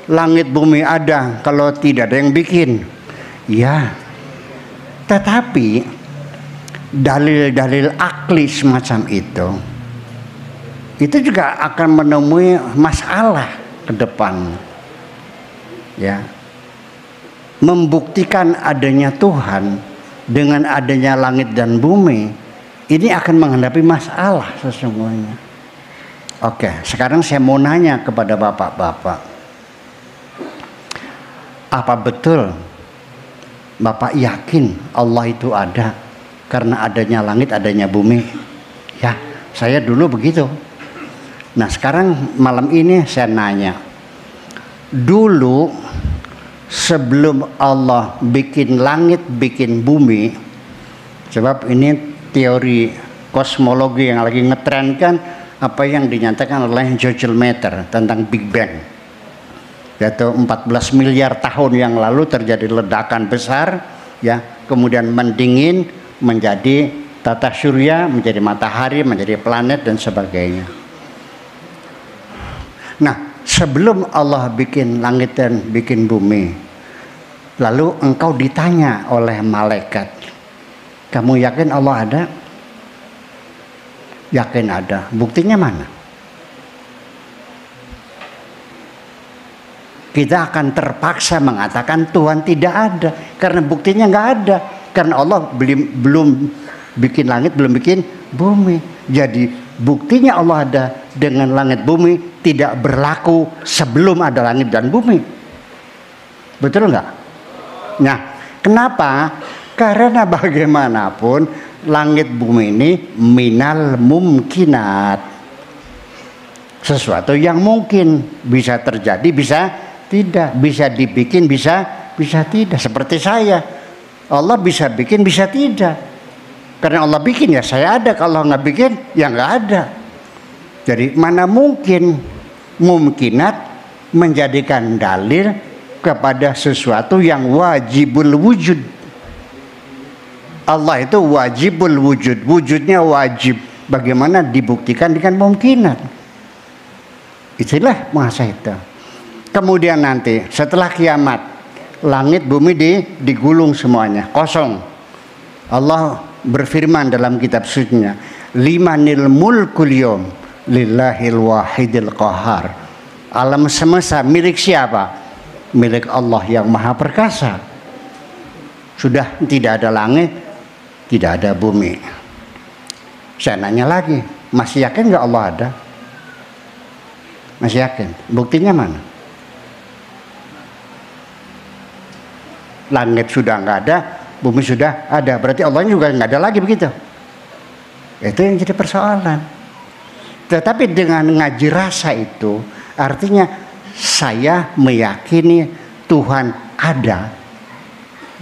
[SPEAKER 1] langit bumi ada kalau tidak ada yang bikin. Ya, tetapi dalil-dalil akli semacam itu itu juga akan menemui masalah ke depan. Ya. Membuktikan adanya Tuhan dengan adanya langit dan bumi ini akan menghadapi masalah sesungguhnya. Oke, sekarang saya mau nanya kepada bapak-bapak. Apa betul Bapak yakin Allah itu ada karena adanya langit, adanya bumi. Ya, saya dulu begitu. Nah, sekarang malam ini saya nanya. Dulu sebelum Allah bikin langit, bikin bumi, sebab ini teori kosmologi yang lagi ngetren kan apa yang dinyatakan oleh George Meter tentang Big Bang. Yaitu 14 miliar tahun yang lalu terjadi ledakan besar ya kemudian mendingin menjadi tata surya menjadi matahari menjadi planet dan sebagainya. Nah sebelum Allah bikin langit dan bikin bumi lalu engkau ditanya oleh malaikat kamu yakin Allah ada yakin ada buktinya mana kita akan terpaksa mengatakan Tuhan tidak ada karena buktinya nggak ada karena Allah belum belum bikin langit belum bikin bumi jadi buktinya Allah ada dengan langit bumi tidak berlaku sebelum ada langit dan bumi. Betul nggak? Nah, kenapa? Karena bagaimanapun langit bumi ini minal mumkinat. Sesuatu yang mungkin bisa terjadi, bisa tidak, bisa dibikin, bisa bisa tidak. Seperti saya, Allah bisa bikin, bisa tidak. Karena Allah bikin ya saya ada, kalau nggak bikin ya nggak ada. Jadi mana mungkin mungkinat menjadikan dalil kepada sesuatu yang wajibul wujud. Allah itu wajibul wujud, wujudnya wajib. Bagaimana dibuktikan dengan mungkinat? Itulah itu. Kemudian nanti setelah kiamat, langit bumi di, digulung semuanya, kosong. Allah berfirman dalam kitab sucinya, limanil mulkul yom lillahil wahidil qahar. Alam semesta milik siapa? Milik Allah yang maha perkasa. Sudah tidak ada langit, tidak ada bumi. Saya nanya lagi, masih yakin nggak Allah ada? Masih yakin? Buktinya mana? Langit sudah nggak ada, bumi sudah ada. Berarti Allah juga nggak ada lagi begitu. Itu yang jadi persoalan. Tetapi dengan ngaji rasa itu artinya saya meyakini Tuhan ada.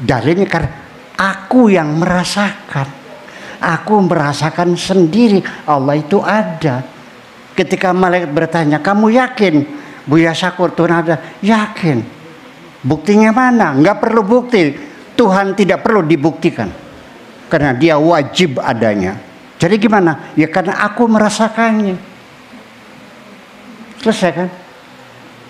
[SPEAKER 1] Dalilnya karena aku yang merasakan. Aku merasakan sendiri Allah itu ada. Ketika malaikat bertanya, kamu yakin Buya Syakur Tuhan ada? Yakin. Buktinya mana? Nggak perlu bukti. Tuhan tidak perlu dibuktikan. Karena dia wajib adanya. Jadi gimana? Ya karena aku merasakannya. Selesai kan?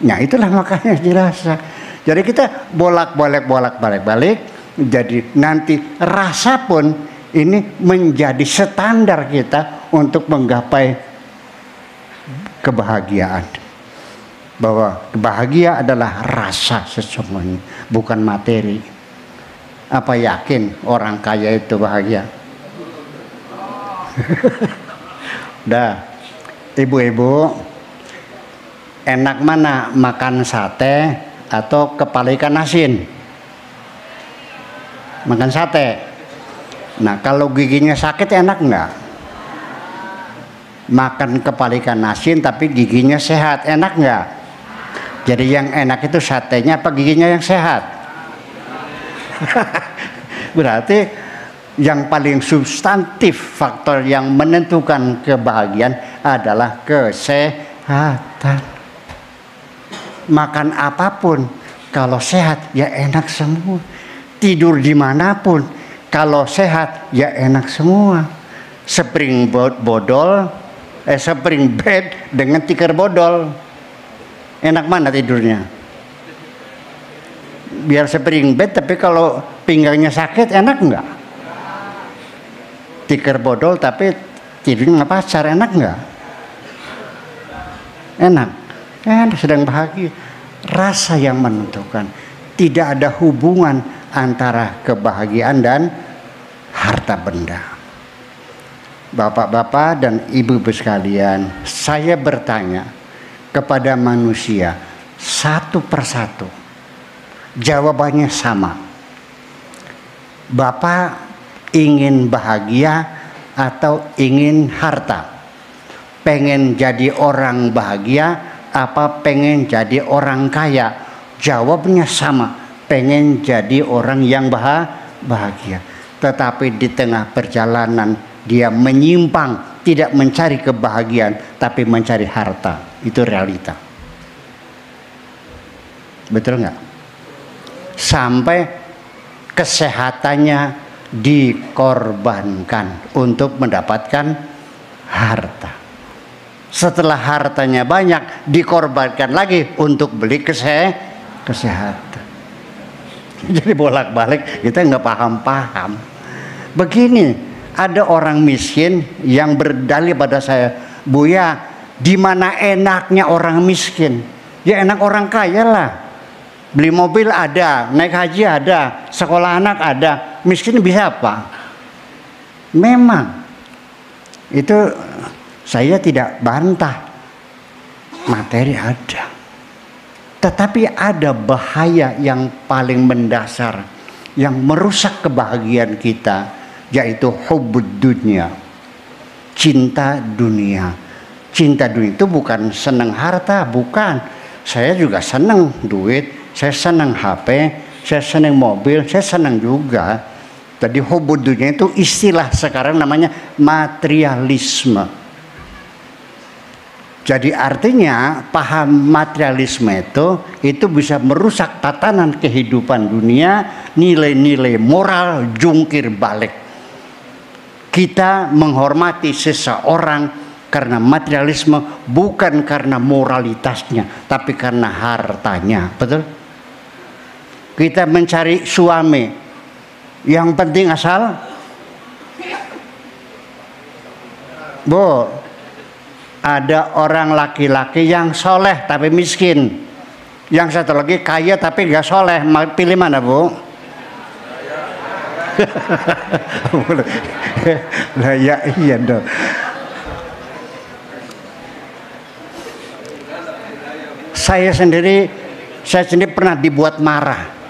[SPEAKER 1] Nah itulah makanya dirasa. Jadi kita bolak-balik bolak-balik balik. Jadi nanti rasa pun ini menjadi standar kita untuk menggapai kebahagiaan. Bahwa kebahagia adalah rasa sesungguhnya, bukan materi. Apa yakin orang kaya itu bahagia? <laughs> Dah, ibu-ibu, enak mana makan sate atau kepala ikan asin? Makan sate. Nah, kalau giginya sakit enak nggak? Makan kepala ikan asin tapi giginya sehat, enak nggak? Jadi yang enak itu satenya apa giginya yang sehat? <laughs> Berarti yang paling substantif faktor yang menentukan kebahagiaan adalah kesehatan. Makan apa pun kalau sehat ya enak semua. Tidur di mana pun kalau sehat ya enak semua. Spring bodol, eh spring bed dengan tikar bodol. Enak mana tidurnya? Biar spring bed tapi kalau pinggangnya sakit enak enggak? tikar bodol tapi tidurnya nggak pacar enak nggak enak enak sedang bahagia rasa yang menentukan tidak ada hubungan antara kebahagiaan dan harta benda Bapak-bapak dan ibu-ibu sekalian saya bertanya kepada manusia satu persatu jawabannya sama Bapak ingin bahagia atau ingin harta? Pengen jadi orang bahagia apa pengen jadi orang kaya? Jawabnya sama, pengen jadi orang yang bahagia. Tetapi di tengah perjalanan dia menyimpang, tidak mencari kebahagiaan, tapi mencari harta. Itu realita. Betul nggak? Sampai kesehatannya dikorbankan untuk mendapatkan harta. Setelah hartanya banyak, dikorbankan lagi untuk beli kese kesehatan. <laughs> Jadi bolak-balik kita nggak paham-paham. Begini, ada orang miskin yang berdalih pada saya, Buya, di mana enaknya orang miskin? Ya enak orang kaya lah. Beli mobil ada, naik haji ada, sekolah anak ada, miskin bisa apa? Memang itu Saya tidak bantah materi ada. Tetapi ada bahaya yang paling mendasar yang merusak kebahagiaan kita yaitu hubud dunia. Cinta dunia. Cinta dunia itu bukan senang harta, bukan. Saya juga senang duit, saya senang HP, saya senang mobil, saya senang juga. Tadi hubud dunia itu istilah sekarang namanya materialisme jadi artinya paham materialisme itu itu bisa merusak tatanan kehidupan dunia, nilai-nilai moral jungkir balik. Kita menghormati seseorang karena materialisme bukan karena moralitasnya, tapi karena hartanya. Betul? Kita mencari suami yang penting asal Bu, ada orang laki-laki yang soleh tapi miskin. Yang satu lagi kaya tapi gak soleh. Pilih mana bu? <laughs> Lah ya iya dong. Saya sendiri saya sendiri pernah dibuat marah.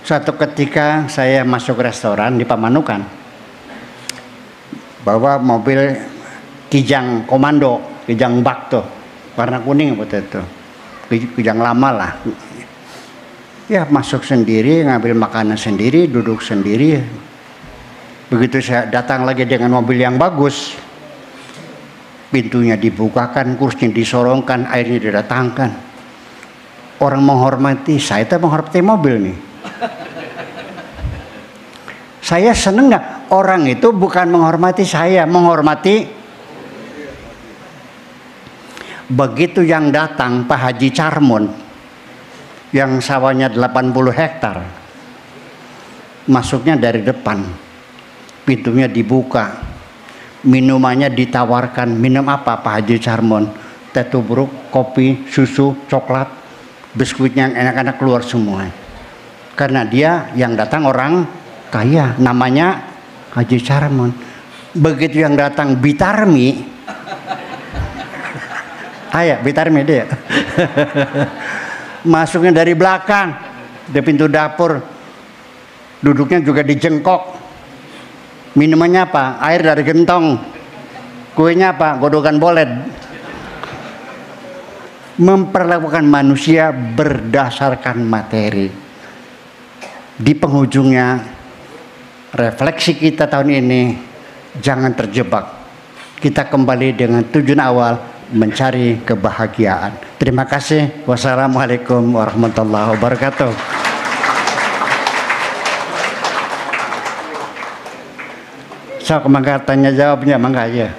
[SPEAKER 1] Suatu ketika saya masuk restoran di Pamanukan. Bahwa mobil kijang komando kijang bak tuh warna kuning apa itu kijang lama lah. Ya masuk sendiri ngambil makanan sendiri duduk sendiri. Begitu saya datang lagi dengan mobil yang bagus. Pintunya dibukakan kursinya disorongkan airnya didatangkan. Orang menghormati saya itu menghormati mobil nih. Saya seneng nggak? Orang itu bukan menghormati saya menghormati Begitu yang datang Pak Haji Carmon yang sawahnya 80 hektar masuknya dari depan. Pintunya dibuka minumannya ditawarkan minum apa Pak Haji Carmon teh tubruk kopi susu coklat biskuitnya yang enak-enak keluar semua. Karena dia yang datang orang kaya namanya Haji Carmon begitu yang datang Bitarmi Ayah, Bitar Media. Masuknya dari belakang, di pintu dapur. Duduknya juga di jengkok. Minumannya apa? Air dari gentong. Kuenya apa? Godokan bolet. Memperlakukan manusia berdasarkan materi. Di penghujungnya, refleksi kita tahun ini, jangan terjebak. Kita kembali dengan tujuan awal, mencari kebahagiaan. Terima kasih. Wassalamualaikum warahmatullahi wabarakatuh. So, mangga jawabnya, mangga ya.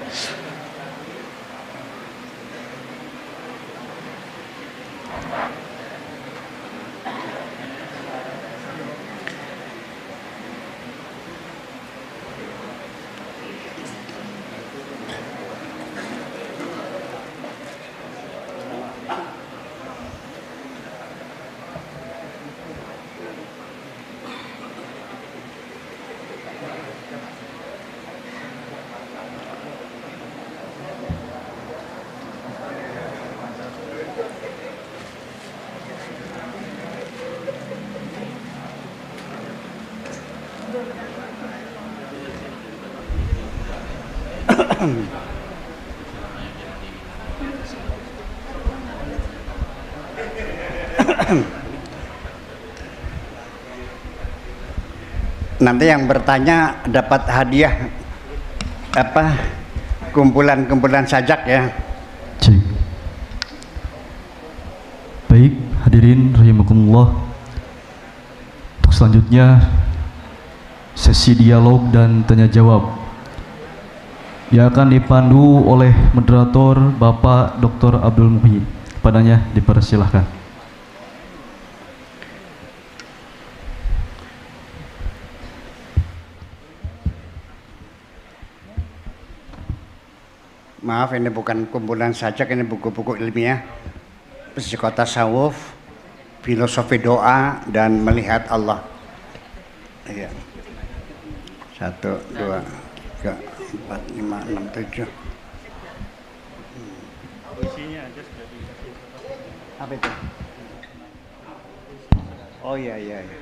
[SPEAKER 1] Nanti yang bertanya dapat hadiah apa kumpulan-kumpulan sajak ya.
[SPEAKER 2] Cik. Baik, hadirin rahimakumullah. Untuk selanjutnya sesi dialog dan tanya jawab yang akan dipandu oleh moderator Bapak Dr. Abdul Muhyi. Padanya dipersilahkan.
[SPEAKER 1] maaf ini bukan kumpulan saja ini buku-buku ilmiah. Psikota sawuf filosofi doa dan melihat Allah. Iya. Satu dua tiga empat lima enam tujuh. Apa itu? Oh iya, iya. iya.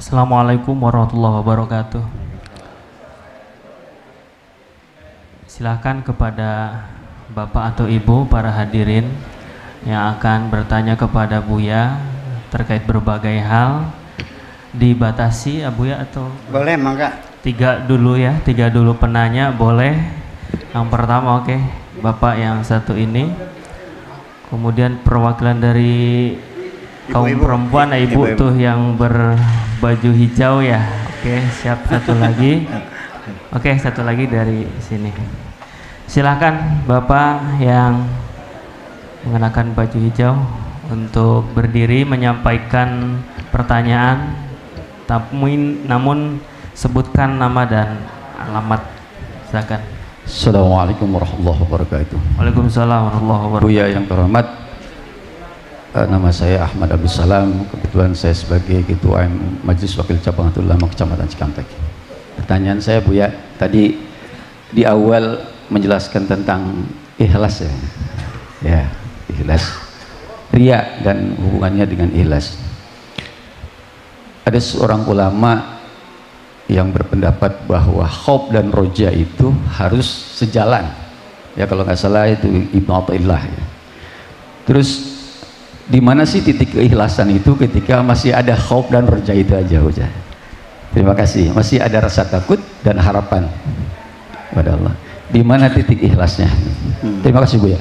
[SPEAKER 3] Assalamualaikum warahmatullahi wabarakatuh. Silakan kepada Bapak atau Ibu para hadirin yang akan bertanya kepada Buya terkait berbagai hal. Dibatasi ya Buya atau?
[SPEAKER 1] Boleh mangga.
[SPEAKER 3] tiga dulu ya. Tiga dulu penanya boleh. Yang pertama oke Bapak yang satu ini. Kemudian perwakilan dari kaum
[SPEAKER 1] Ibu-ibu.
[SPEAKER 3] perempuan nah, ibu
[SPEAKER 1] Ibu-ibu.
[SPEAKER 3] tuh yang berbaju hijau ya. Oke siap satu lagi. <laughs> Oke satu lagi dari sini silakan Bapak yang mengenakan baju hijau untuk berdiri menyampaikan pertanyaan tapi namun sebutkan nama dan alamat silakan
[SPEAKER 4] Assalamualaikum warahmatullahi wabarakatuh.
[SPEAKER 3] Waalaikumsalam warahmatullahi wabarakatuh
[SPEAKER 4] Buya yang terhormat, eh, nama saya Ahmad Abdul Salam. Kebetulan saya sebagai Ketua Majelis Wakil Cabang Atul Ulama Kecamatan Cikampek. Pertanyaan saya Buya, tadi di awal menjelaskan tentang ikhlas ya. Ya, ikhlas. Ria dan hubungannya dengan ikhlas. Ada seorang ulama yang berpendapat bahwa khauf dan roja itu harus sejalan ya kalau nggak salah itu Ibnu Athaillah ya. terus di mana sih titik keikhlasan itu ketika masih ada khauf dan roja itu aja Ustaz terima kasih masih ada rasa takut dan harapan kepada Allah di mana titik ikhlasnya terima kasih Bu ya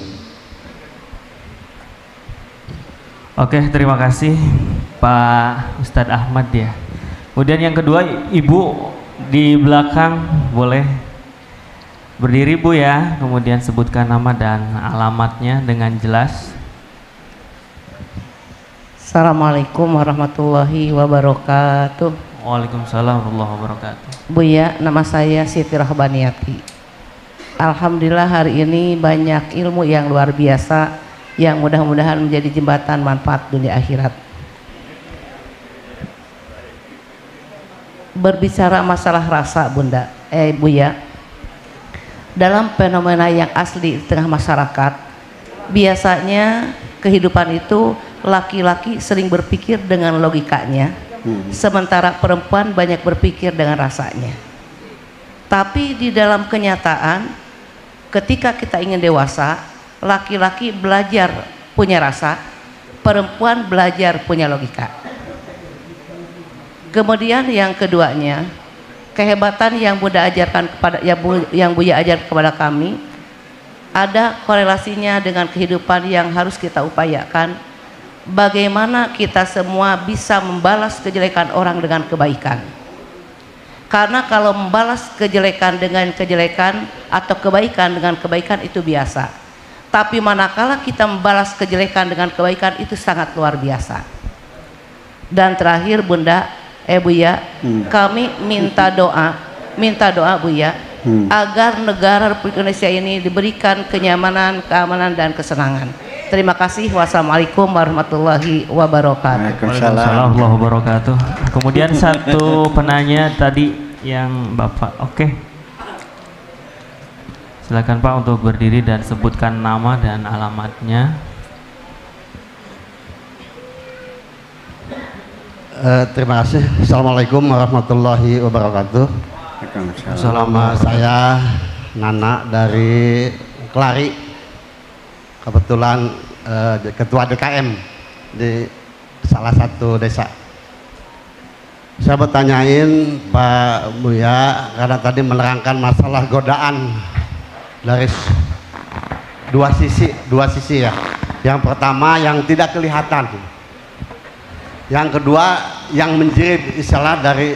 [SPEAKER 3] Oke, terima kasih Pak Ustadz Ahmad ya. Kemudian yang kedua, Ibu di belakang boleh berdiri Bu ya. Kemudian sebutkan nama dan alamatnya dengan jelas.
[SPEAKER 5] Assalamualaikum warahmatullahi wabarakatuh.
[SPEAKER 3] Waalaikumsalam warahmatullahi wabarakatuh.
[SPEAKER 5] Buya, nama saya Siti Rahbaniati. Alhamdulillah hari ini banyak ilmu yang luar biasa yang mudah-mudahan menjadi jembatan manfaat dunia akhirat. Berbicara masalah rasa Bunda, eh Buya, dalam fenomena yang asli di tengah masyarakat, biasanya kehidupan itu laki-laki sering berpikir dengan logikanya, sementara perempuan banyak berpikir dengan rasanya. Tapi di dalam kenyataan, ketika kita ingin dewasa, laki-laki belajar punya rasa, perempuan belajar punya logika. Kemudian yang keduanya, kehebatan yang Bunda ajarkan kepada yang, Bu- yang Buya ajar kepada kami ada korelasinya dengan kehidupan yang harus kita upayakan. Bagaimana kita semua bisa membalas kejelekan orang dengan kebaikan. Karena kalau membalas kejelekan dengan kejelekan atau kebaikan dengan kebaikan itu biasa. Tapi manakala kita membalas kejelekan dengan kebaikan itu sangat luar biasa. Dan terakhir Bunda, eh Buya, kami minta doa, minta doa Buya, agar negara Republik Indonesia ini diberikan kenyamanan, keamanan dan kesenangan. Terima kasih. Wassalamualaikum warahmatullahi wabarakatuh.
[SPEAKER 3] Waalaikumsalam
[SPEAKER 1] Waalaikumsalam.
[SPEAKER 3] warahmatullahi wabarakatuh. Kemudian satu penanya tadi yang Bapak. Oke. Silakan Pak untuk berdiri dan sebutkan nama dan alamatnya.
[SPEAKER 6] Eh, terima kasih. Assalamualaikum warahmatullahi wabarakatuh.
[SPEAKER 1] Waalaikumsalam.
[SPEAKER 6] Nama saya Nana dari Kelari. Kebetulan eh, ketua DKM di salah satu desa. Saya bertanyain Pak Buya karena tadi menerangkan masalah godaan dari dua sisi, dua sisi ya. Yang pertama yang tidak kelihatan. Yang kedua yang menjerit istilah dari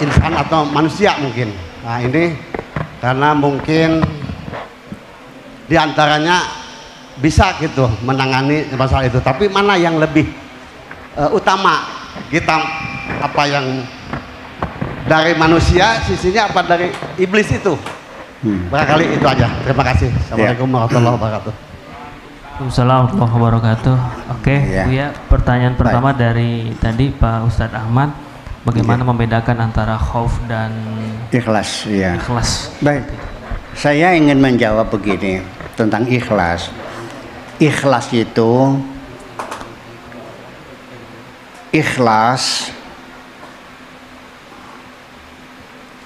[SPEAKER 6] insan atau manusia mungkin. Nah ini karena mungkin di antaranya bisa gitu menangani masalah itu. Tapi mana yang lebih eh, utama kita apa yang dari manusia sisinya apa dari iblis itu? Barangkali itu aja. Terima kasih. Assalamualaikum warahmatullahi wabarakatuh.
[SPEAKER 3] Waalaikumsalam warahmatullahi wabarakatuh. Oke,
[SPEAKER 1] Iya.
[SPEAKER 3] Bu ya. Pertanyaan pertama dari tadi Pak Ustadz Ahmad, bagaimana membedakan antara khauf dan
[SPEAKER 1] Ikhlas, ya.
[SPEAKER 3] ikhlas?
[SPEAKER 1] Baik, saya ingin menjawab begini tentang ikhlas. ikhlas itu ikhlas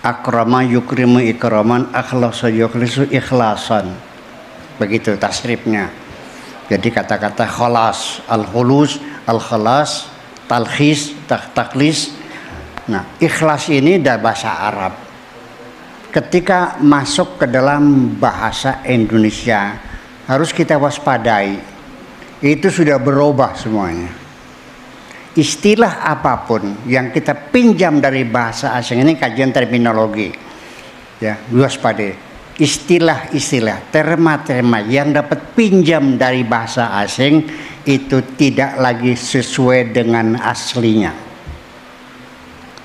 [SPEAKER 1] akrama yukrimu ikraman akhlasa yukhlisu ikhlasan. Begitu tasrifnya. Jadi kata-kata kholas al-khulus al-khalas talkhis tak taklis. Nah ikhlas ini dari bahasa Arab. Ketika masuk ke dalam bahasa Indonesia harus kita waspadai. Itu sudah berubah semuanya istilah apa pun yang kita pinjam dari bahasa asing ini kajian terminologi ya waspada. Istilah-istilah terma-terma yang dapat pinjam dari bahasa asing itu tidak lagi sesuai dengan aslinya.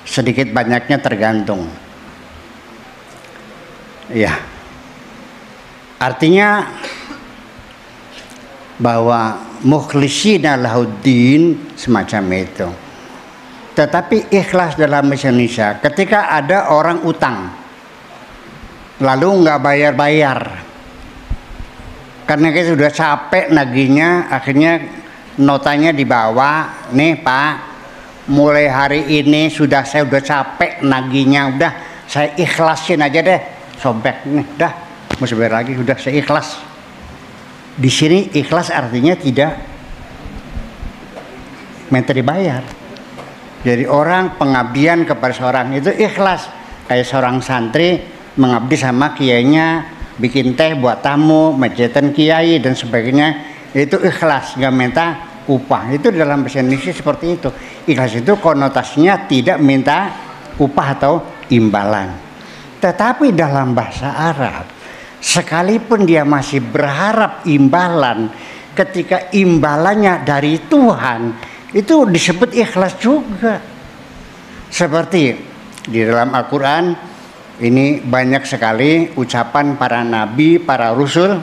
[SPEAKER 1] Sedikit banyaknya tergantung. Ya. Artinya bahwa mukhlisina lahuddin semacam itu. Tetapi ikhlas dalam bahasa Indonesia ketika ada orang utang lalu nggak bayar-bayar karena kita sudah capek naginya akhirnya notanya dibawa nih pak mulai hari ini sudah saya udah capek naginya udah saya ikhlasin aja deh sobek nih dah mau bayar lagi udah saya ikhlas di sini ikhlas artinya tidak minta dibayar. Jadi orang pengabdian kepada seorang itu ikhlas. Kayak seorang santri mengabdi sama kiainya, bikin teh buat tamu, majetan kiai dan sebagainya. Itu ikhlas, nggak minta upah. Itu dalam bahasa Indonesia seperti itu. Ikhlas itu konotasinya tidak minta upah atau imbalan. Tetapi dalam bahasa Arab sekalipun dia masih berharap imbalan ketika imbalannya dari Tuhan itu disebut ikhlas juga. Seperti di dalam Al-Quran ini banyak sekali ucapan para nabi, para rasul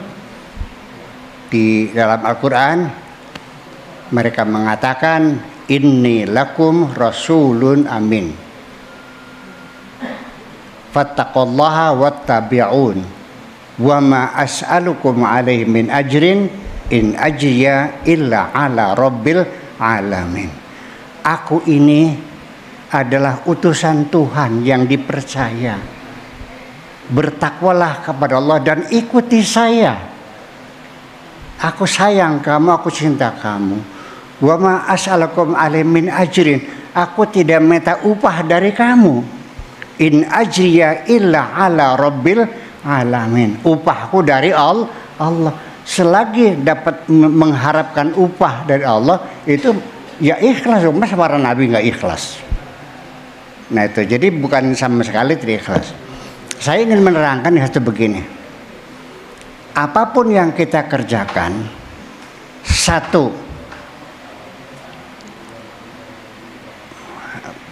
[SPEAKER 1] di dalam Al-Quran mereka mengatakan inni lakum rasulun amin. Fattaqullaha wattabi'un wa ma as'alukum alaihi min ajrin in ajriya illa ala rabbil alamin. Aku ini adalah utusan Tuhan yang dipercaya. Bertakwalah kepada Allah dan ikuti saya. Aku sayang kamu aku cinta kamu. Wa ma as'alukum alaihi min ajrin. Aku tidak minta upah dari kamu. In ajriya illa ala rabbil alamin. Upahku dari Allah. Allah. Selagi dapat mengharapkan upah dari Allah itu ya ikhlas. Mas para nabi nggak ikhlas. Nah itu jadi bukan sama sekali tidak ikhlas. Saya ingin menerangkan satu begini. Apa pun yang kita kerjakan, satu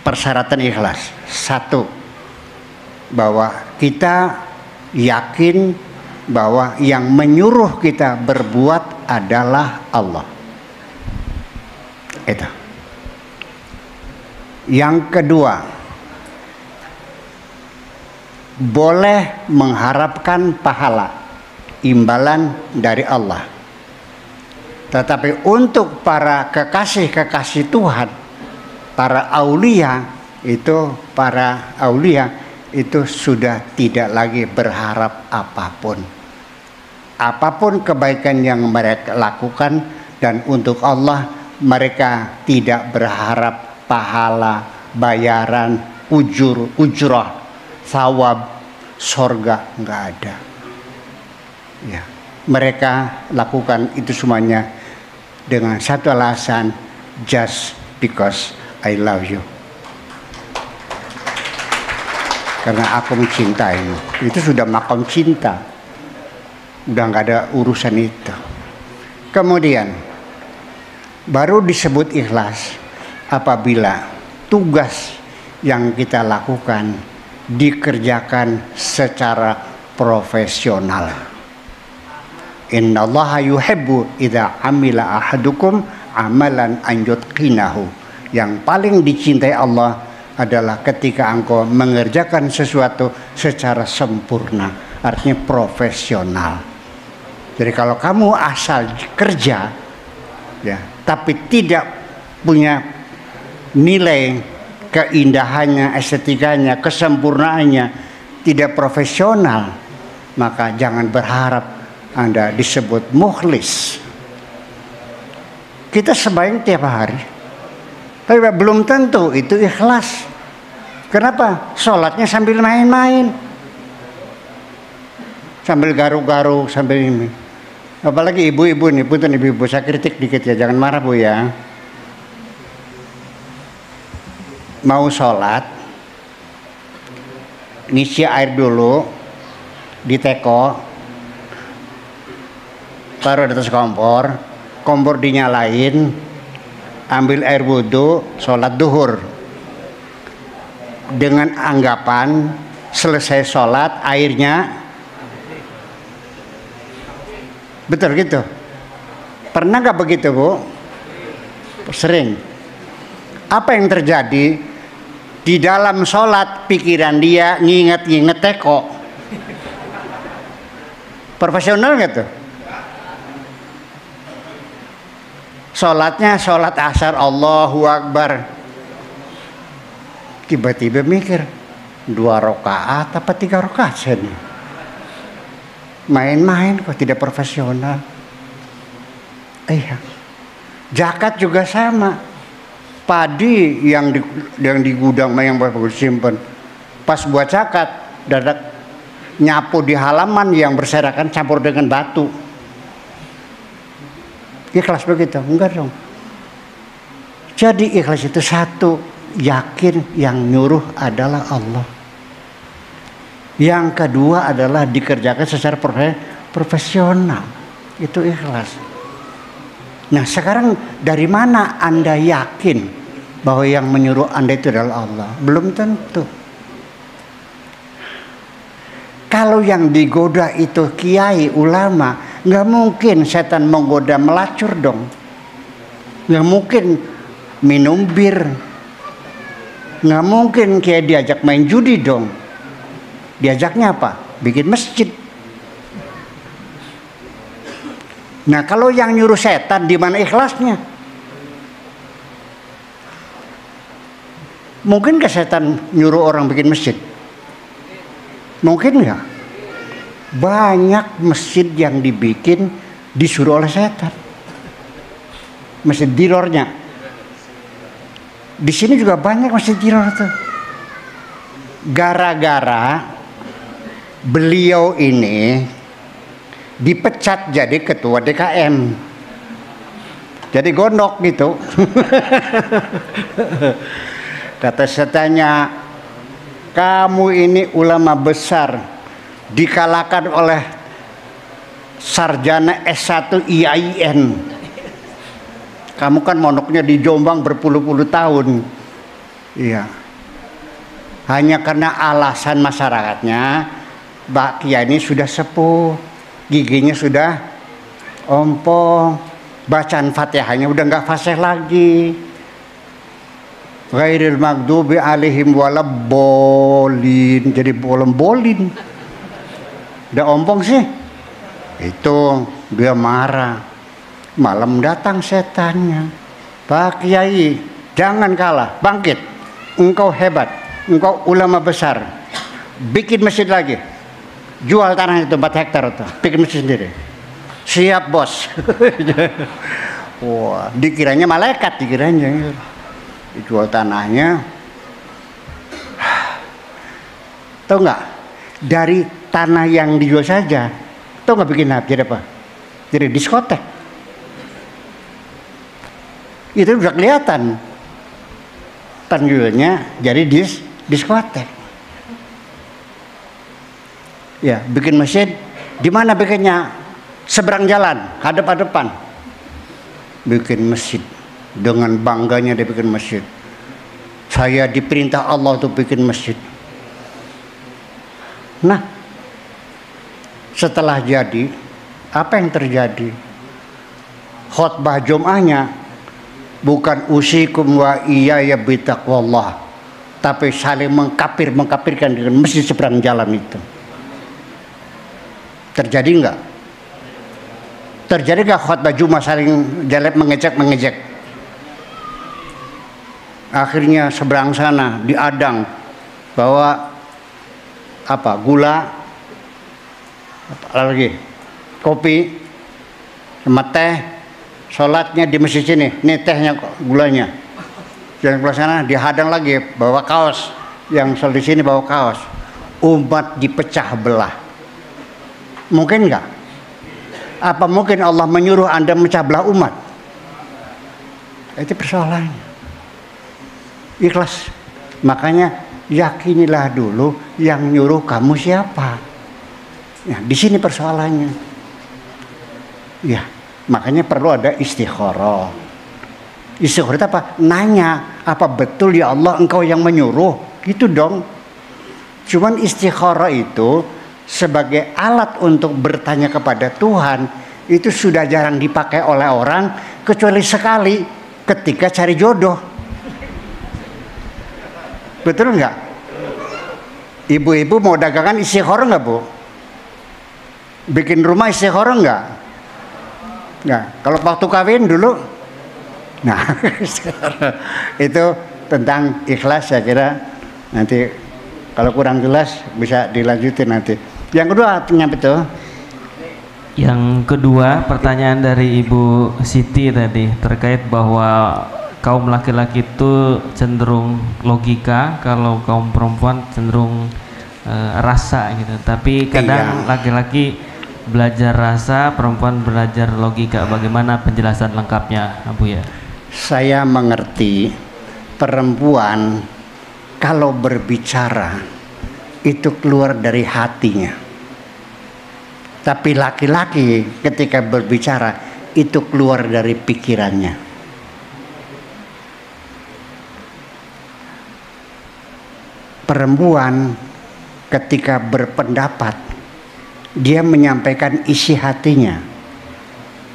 [SPEAKER 1] persyaratan ikhlas. Satu bahwa kita yakin bahwa yang menyuruh kita berbuat adalah Allah. Itu. Yang kedua, boleh mengharapkan pahala imbalan dari Allah. Tetapi untuk para kekasih-kekasih Tuhan, para aulia itu para aulia itu sudah tidak lagi berharap apa pun. Apa pun kebaikan yang mereka lakukan dan untuk Allah mereka tidak berharap pahala, bayaran, ujur, ujrah, sawab, sorga nggak ada. Ya, mereka lakukan itu semuanya dengan satu alasan, just because I love you karena aku mencintaimu. Itu sudah makam cinta. Udah nggak ada urusan itu. Kemudian baru disebut ikhlas apabila tugas yang kita lakukan dikerjakan secara profesional. Innallaha yuhibbu idza amila ahadukum amalan an yang paling dicintai Allah adalah ketika engkau mengerjakan sesuatu secara sempurna, artinya profesional. Jadi kalau kamu asal kerja, ya, tapi tidak punya nilai keindahannya, estetikanya, kesempurnaannya, tidak profesional, maka jangan berharap Anda disebut mukhlis. Kita sebaik tiap hari, tapi belum tentu itu ikhlas. Kenapa? Sholatnya sambil main-main, sambil garuk-garuk, sambil ini. Apalagi ibu-ibu nih, punten ibu-ibu, saya kritik dikit ya, jangan marah bu ya. Mau sholat, ngisi air dulu di teko, taruh di atas kompor, kompor dinyalain, ambil air wudhu, sholat duhur. Dengan anggapan selesai sholat airnya Betul gitu. Pernah nggak begitu bu? Sering. Apa yang terjadi? Di dalam sholat pikiran dia nginget-nginget teko. Profesional nggak tuh? Sholatnya sholat asar Allahu Akbar. Tiba-tiba mikir, dua rakaat apa tiga rakaat sini? main-main kok tidak profesional. Iya. Zakat juga sama. Padi yang di, yang di gudang yang bagus simpan. Pas buat zakat, dadak nyapu di halaman yang berserakan campur dengan batu. Ikhlas begitu? Enggak dong. Jadi ikhlas itu satu, yakin yang nyuruh adalah Allah. Yang kedua adalah dikerjakan secara profesional. Itu ikhlas. Nah sekarang dari mana Anda yakin bahwa yang menyuruh Anda itu adalah Allah? Belum tentu. Kalau yang digoda itu kiai, ulama, nggak mungkin setan menggoda melacur dong. Nggak mungkin minum bir. Nggak mungkin kiai diajak main judi dong Diajaknya apa? Bikin masjid. Nah kalau yang nyuruh setan di mana ikhlasnya? Mungkin ke setan nyuruh orang bikin masjid? Mungkin nggak? Banyak masjid yang dibikin disuruh oleh setan. Masjid dirornya. Di sini juga banyak masjid diror tuh. Gara-gara beliau ini dipecat jadi ketua DKM jadi gondok gitu <laughs> kata setanya kamu ini ulama besar dikalahkan oleh sarjana S1 IAIN kamu kan monoknya di Jombang berpuluh-puluh tahun iya hanya karena alasan masyarakatnya Mbak Kia ini sudah sepuh, giginya sudah ompong, bacaan fatihahnya udah nggak fasih lagi. Ghairil magdubi alihim bolin, jadi bolong bolin. Udah ompong sih. Itu dia marah. Malam datang setannya. Pak Kiai, jangan kalah, bangkit. Engkau hebat, engkau ulama besar. Bikin masjid lagi jual tanah itu 4 hektar itu bikin masjid sendiri siap bos <laughs> wah dikiranya malaikat dikiranya dijual tanahnya <sighs> tahu nggak dari tanah yang dijual saja. Tahu nggak bikin apa? Jadi apa? Jadi diskotek. Itu udah kelihatan. Penjualnya jadi dis diskotek. Ya bikin masjid di mana bikinnya? Seberang jalan hadap-hadapan. Bikin masjid dengan bangganya dia bikin masjid saya diperintah Allah untuk bikin masjid nah setelah jadi apa yang terjadi khutbah Jum'ahnya bukan usikum wa iya ya bitaqwallah tapi saling mengkapir mengkapirkan dengan masjid seberang jalan itu Terjadi enggak? Terjadi gak khutbah Jumat saling jelek mengejek mengejek? Akhirnya seberang sana diadang bahwa apa gula lagi? Kopi sama teh sholatnya di masjid sini. Ini tehnya gulanya. Dan sebelah sana dihadang lagi bawa kaos. Yang sholat di sini bawa kaos. Umat dipecah belah. Mungkin nggak? Apa mungkin Allah menyuruh anda memecah belah umat? Itu persoalannya. Ikhlas. Makanya yakinilah dulu yang nyuruh kamu siapa Ya, di sini persoalannya. Ya, makanya perlu ada istikharah. Istikharah itu apa? Nanya, apa betul ya Allah engkau yang menyuruh? Gitu dong. Cuman istikharah itu sebagai alat untuk bertanya kepada Tuhan itu sudah jarang dipakai oleh orang kecuali sekali ketika cari jodoh. Betul nggak? Ibu-ibu mau dagangan istikharah nggak bu? Bikin rumah istikharah enggak? Nah, kalau waktu kawin dulu, nah <laughs> itu tentang ikhlas saya kira nanti kalau kurang jelas bisa dilanjutin nanti. Yang kedua nyampe tuh.
[SPEAKER 3] Yang kedua pertanyaan dari Ibu Siti tadi terkait bahwa kaum laki-laki itu cenderung logika, kalau kaum perempuan cenderung uh, rasa gitu. Tapi kadang iya. laki-laki iya belajar rasa, perempuan belajar logika. Bagaimana penjelasan lengkapnya, Abu ya?
[SPEAKER 1] Saya mengerti perempuan kalau berbicara itu keluar dari hatinya. Tapi laki-laki ketika berbicara itu keluar dari pikirannya. Perempuan ketika berpendapat dia menyampaikan isi hatinya.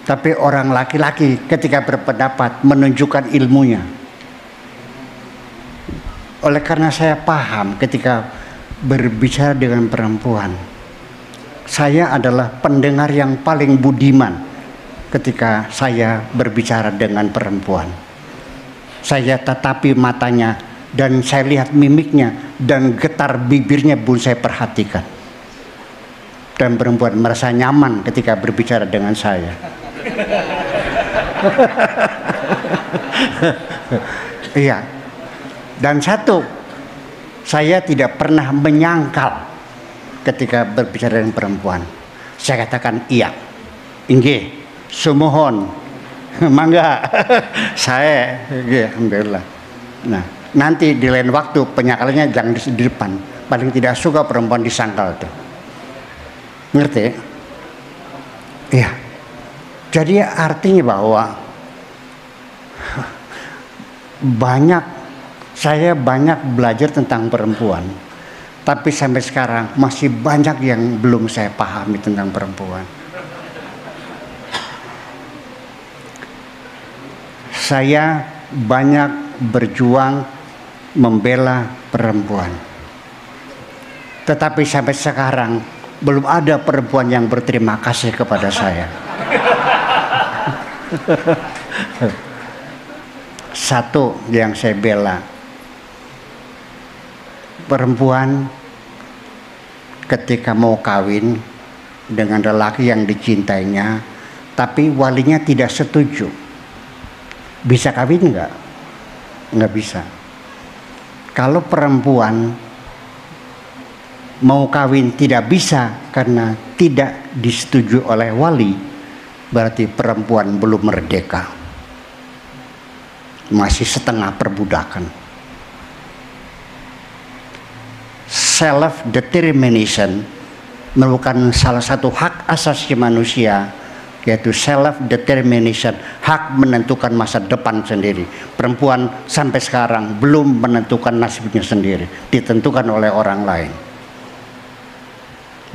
[SPEAKER 1] Tapi orang laki-laki ketika berpendapat menunjukkan ilmunya. Oleh karena saya paham ketika berbicara dengan perempuan, saya adalah pendengar yang paling budiman ketika saya berbicara dengan perempuan. Saya tetapi matanya dan saya lihat mimiknya dan getar bibirnya pun saya perhatikan dan perempuan merasa nyaman ketika berbicara dengan saya. <laughs> iya. Dan satu, saya tidak pernah menyangkal ketika berbicara dengan perempuan. Saya katakan iya. Inge, sumohon. <laughs> Mangga. <laughs> saya, iya, alhamdulillah. Nah, nanti di lain waktu penyakalannya jangan di depan. Paling tidak suka perempuan disangkal tuh Ngerti? Iya. Jadi artinya bahwa banyak saya banyak belajar tentang perempuan. Tapi sampai sekarang masih banyak yang belum saya pahami tentang perempuan. Saya banyak berjuang membela perempuan. Tetapi sampai sekarang belum ada perempuan yang berterima kasih kepada saya. Satu yang saya bela, perempuan ketika mau kawin dengan lelaki yang dicintainya, tapi walinya tidak setuju. Bisa kawin nggak? Nggak bisa. Kalau perempuan mau kawin tidak bisa karena tidak disetujui oleh wali berarti perempuan belum merdeka. Masih setengah perbudakan. Self determination merupakan salah satu hak asasi manusia yaitu self determination hak menentukan masa depan sendiri. Perempuan sampai sekarang belum menentukan nasibnya sendiri ditentukan oleh orang lain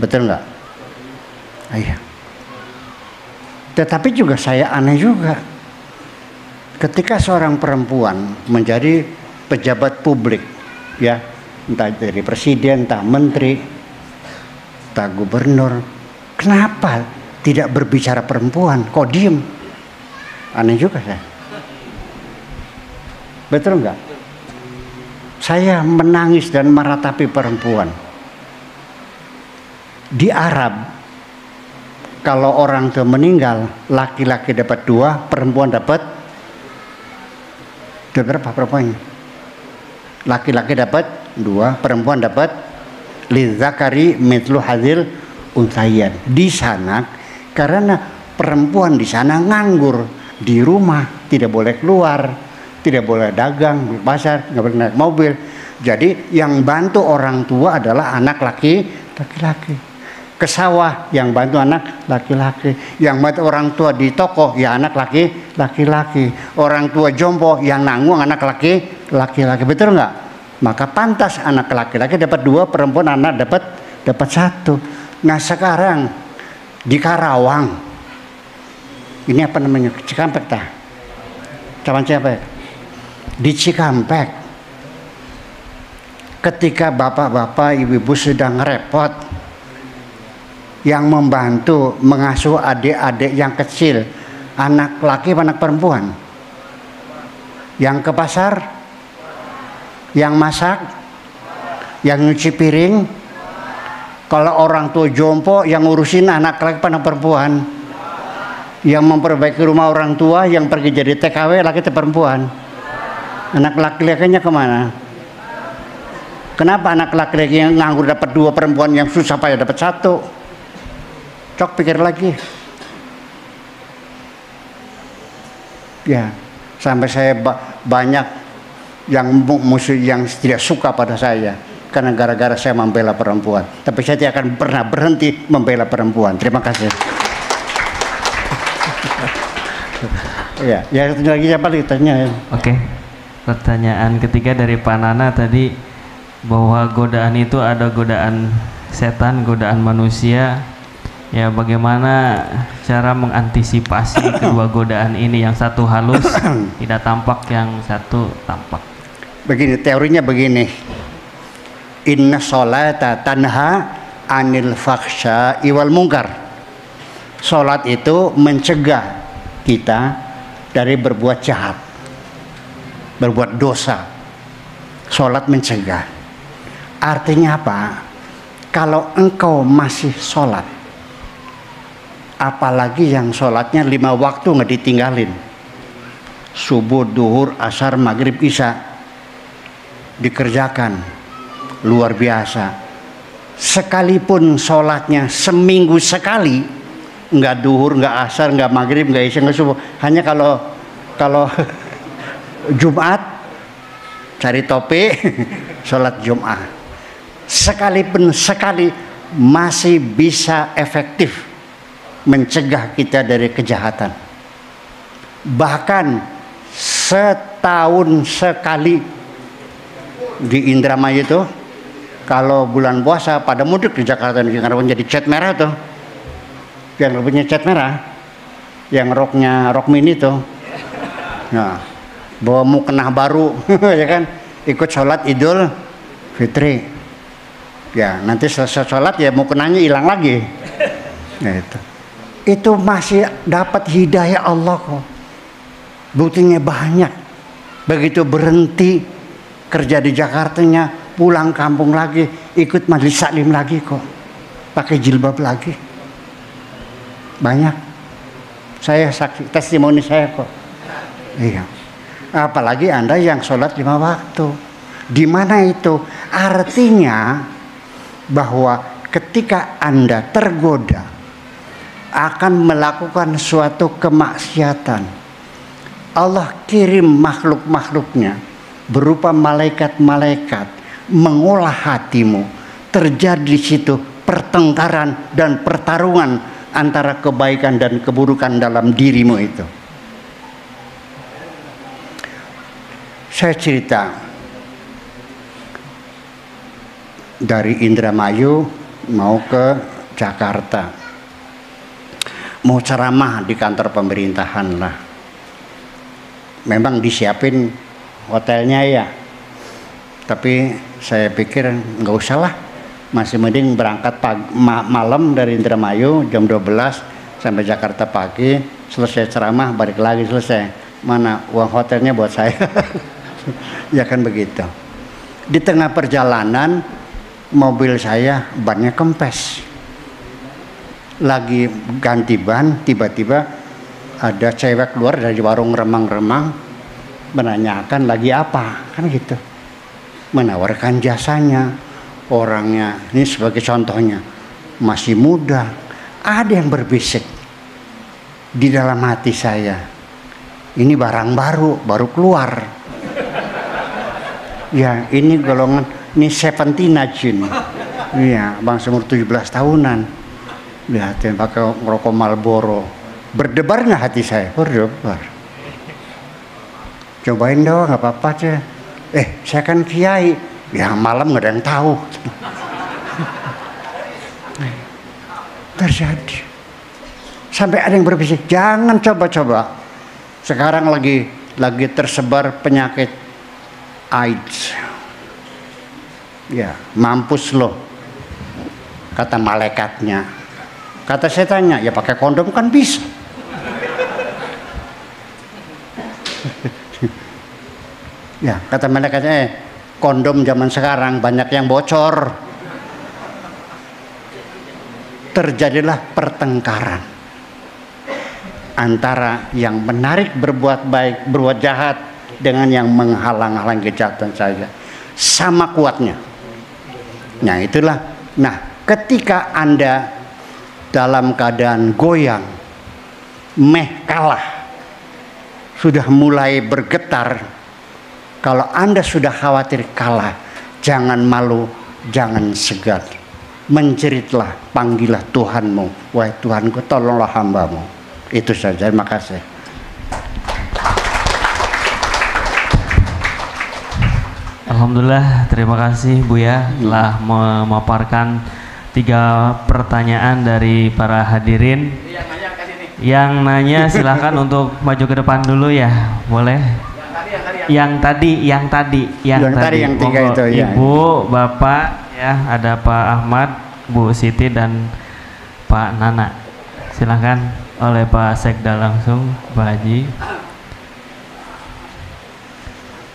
[SPEAKER 1] Betul nggak? Iya. Tetapi juga saya aneh juga. Ketika seorang perempuan menjadi pejabat publik, ya, entah dari presiden, entah menteri, entah gubernur, kenapa tidak berbicara perempuan, kok diem? Aneh juga saya. Betul nggak? Saya menangis dan meratapi perempuan. Di Arab, kalau orang tua meninggal, laki-laki dapat dua, perempuan dapat dapat berapa perempuannya? Laki-laki dapat dua, perempuan dapat lidzakari mitlu hadil untayan. Di sana karena perempuan di sana nganggur di rumah, tidak boleh keluar, tidak boleh dagang di pasar, nggak boleh naik mobil. Jadi yang bantu orang tua adalah anak laki laki-laki. Ke sawah yang bantu anak laki-laki. Yang bantu orang tua di toko ya anak laki laki-laki. Orang tua jompo yang nanggung anak laki laki-laki. Betul nggak? Maka pantas anak laki-laki dapat dua, perempuan anak dapat dapat satu. Nah sekarang di Karawang ini apa namanya Cikampek tah? Cawan Cikampek di Cikampek ketika bapak-bapak ibu-ibu sedang repot yang membantu mengasuh adik-adik yang kecil anak laki anak perempuan? Yang ke pasar yang masak yang nyuci piring. Kalau orang tua jompo yang ngurusin anak laki anak perempuan? Yang memperbaiki rumah orang tua yang pergi jadi TKW laki atau perempuan? Anak laki-lakinya ke mana? Kenapa anak laki-laki yang nganggur dapat dua perempuan yang susah payah dapat satu cok pikir lagi. Ya sampai saya ba banyak yang musuh yang tidak suka pada saya. Karena gara-gara saya membela perempuan. Tapi saya tidak akan pernah berhenti membela perempuan. Terima kasih. <laughs> Ya ya satu lagi siapa lagi? Tanya ya.
[SPEAKER 3] Oke. Pertanyaan ketiga dari Pak Nana tadi bahwa godaan itu ada godaan setan, godaan manusia. Ya, bagaimana cara mengantisipasi <coughs> kedua godaan ini? Yang satu halus <coughs> tidak tampak, yang satu tampak.
[SPEAKER 1] begini teorinya begini. Inna sholata tanha anil faksha iwal mungkar sholat itu mencegah kita dari berbuat jahat berbuat dosa. Sholat mencegah. Artinya apa? Kalau engkau masih sholat apalagi yang sholatnya lima waktu nggak ditinggalin. Subuh, duhur, asar, maghrib, isya. Dikerjakan. Luar biasa. Sekalipun sholatnya seminggu sekali nggak duhur nggak asar nggak maghrib nggak isya nggak subuh. Hanya kalau kalau <laughs> Jumat cari topi <laughs> sholat Jumat. Sekalipun sekali masih bisa efektif mencegah kita dari kejahatan. Bahkan setahun sekali di Indramayu itu kalau bulan puasa pada mudik di Jakarta ini karena jadi cat merah tuh yang punya cat merah yang roknya rok mini tuh. Nah bawa mukena baru <laughs> ya kan? Ikut sholat idul fitri. Ya nanti selesai sholat ya mukenanya hilang lagi. Nah itu itu masih dapat hidayah Allah kok. Buktinya banyak. Begitu berhenti kerja di Jakartanya pulang kampung lagi ikut majelis taklim lagi kok. Pakai jilbab lagi. Banyak. Saya saksi testimoni saya kok. Iya. Apalagi anda yang sholat lima waktu. Di mana itu? Artinya bahwa ketika anda tergoda akan melakukan suatu kemaksiatan. Allah kirim makhluk-makhluknya berupa malaikat-malaikat mengolah hatimu. Terjadi di situ pertengkaran dan pertarungan antara kebaikan dan keburukan dalam dirimu itu. Saya cerita dari Indramayu mau ke Jakarta mau ceramah di kantor pemerintahan lah memang disiapin hotelnya ya tapi saya pikir nggak usah lah masih mending berangkat pagi, ma malam dari Indramayu jam 12 sampai Jakarta pagi, selesai ceramah balik lagi selesai. Mana uang hotelnya buat saya? <laughs> ya kan begitu. Di tengah perjalanan mobil saya bannya kempes. Lagi ganti ban, tiba-tiba ada cewek keluar dari warung remang-remang menanyakan lagi apa, kan gitu. Menawarkan jasanya. Orangnya, ini sebagai contohnya, masih muda, ada yang berbisik di dalam hati saya. Ini barang baru, baru keluar. Ya, ini golongan ini seventeen jin. Iya, bang umur 17 tahunan. Lihatin pakai ngerokok Marlboro. Berdebar nggak hati saya? Berdebar. Cobain dong, nggak apa-apa aja. Eh, saya kan kiai. Ya malam nggak ada yang tahu. terjadi. Sampai ada yang berbisik, jangan coba-coba. Sekarang lagi lagi tersebar penyakit AIDS. Ya, mampus loh. Kata malaikatnya. Kata setannya, ya pakai kondom kan bisa. <laughs> ya, kata malaikatnya, eh, kondom zaman sekarang banyak yang bocor terjadilah pertengkaran antara yang menarik berbuat baik, berbuat jahat dengan yang menghalang-halang kejahatan saja. Sama kuatnya. Nah, itulah. Nah, ketika Anda dalam keadaan goyang, meh kalah, sudah mulai bergetar, kalau Anda sudah khawatir kalah, jangan malu, jangan segan menjeritlah, panggillah Tuhanmu. Wahai Tuhanku, tolonglah hambamu. Itu saja, terima kasih.
[SPEAKER 3] Alhamdulillah, terima kasih Bu ya telah memaparkan tiga pertanyaan dari para hadirin. Yang nanya silahkan <laughs> untuk maju ke depan dulu ya, boleh? Yang tadi, yang tadi, yang,
[SPEAKER 1] yang tadi, tadi yang tiga itu
[SPEAKER 3] ya. Ibu, Bapak, ya ada Pak Ahmad, Bu Siti dan Pak Nana. Silahkan oleh Pak Sekda langsung, Pak Haji.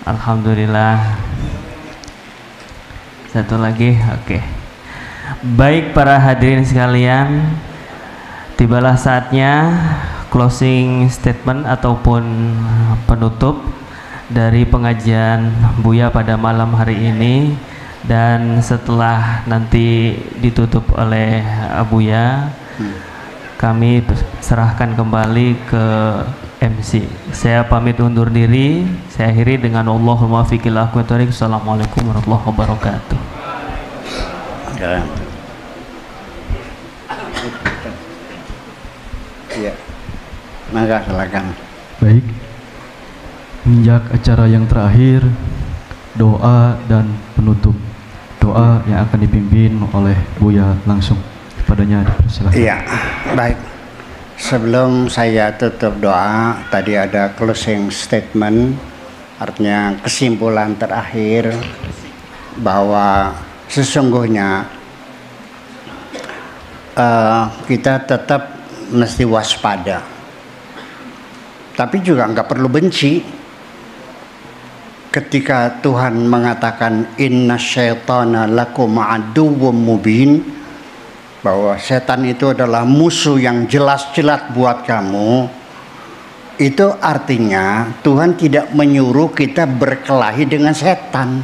[SPEAKER 3] Alhamdulillah. Satu lagi, oke. Okay. Baik para hadirin sekalian, tibalah saatnya closing statement ataupun penutup dari pengajian Buya pada malam hari ini. Dan setelah nanti ditutup oleh Abuya hmm. kami serahkan kembali ke MC saya pamit undur diri. Saya akhiri dengan Allahumma fikil Assalamualaikum warahmatullahi wabarakatuh ya.
[SPEAKER 1] Ya. Maka silakan.
[SPEAKER 2] Baik. Menjak acara yang terakhir, doa dan penutup doa yang akan dipimpin oleh Buya langsung kepadanya
[SPEAKER 1] dipersilakan. Iya, baik. Sebelum saya tutup doa, tadi ada closing statement, artinya kesimpulan terakhir bahwa sesungguhnya uh, kita tetap mesti waspada, tapi juga nggak perlu benci. Ketika Tuhan mengatakan inna syaitana lakum aduwwum mubin bahwa setan itu adalah musuh yang jelas-jelas buat kamu itu artinya Tuhan tidak menyuruh kita berkelahi dengan setan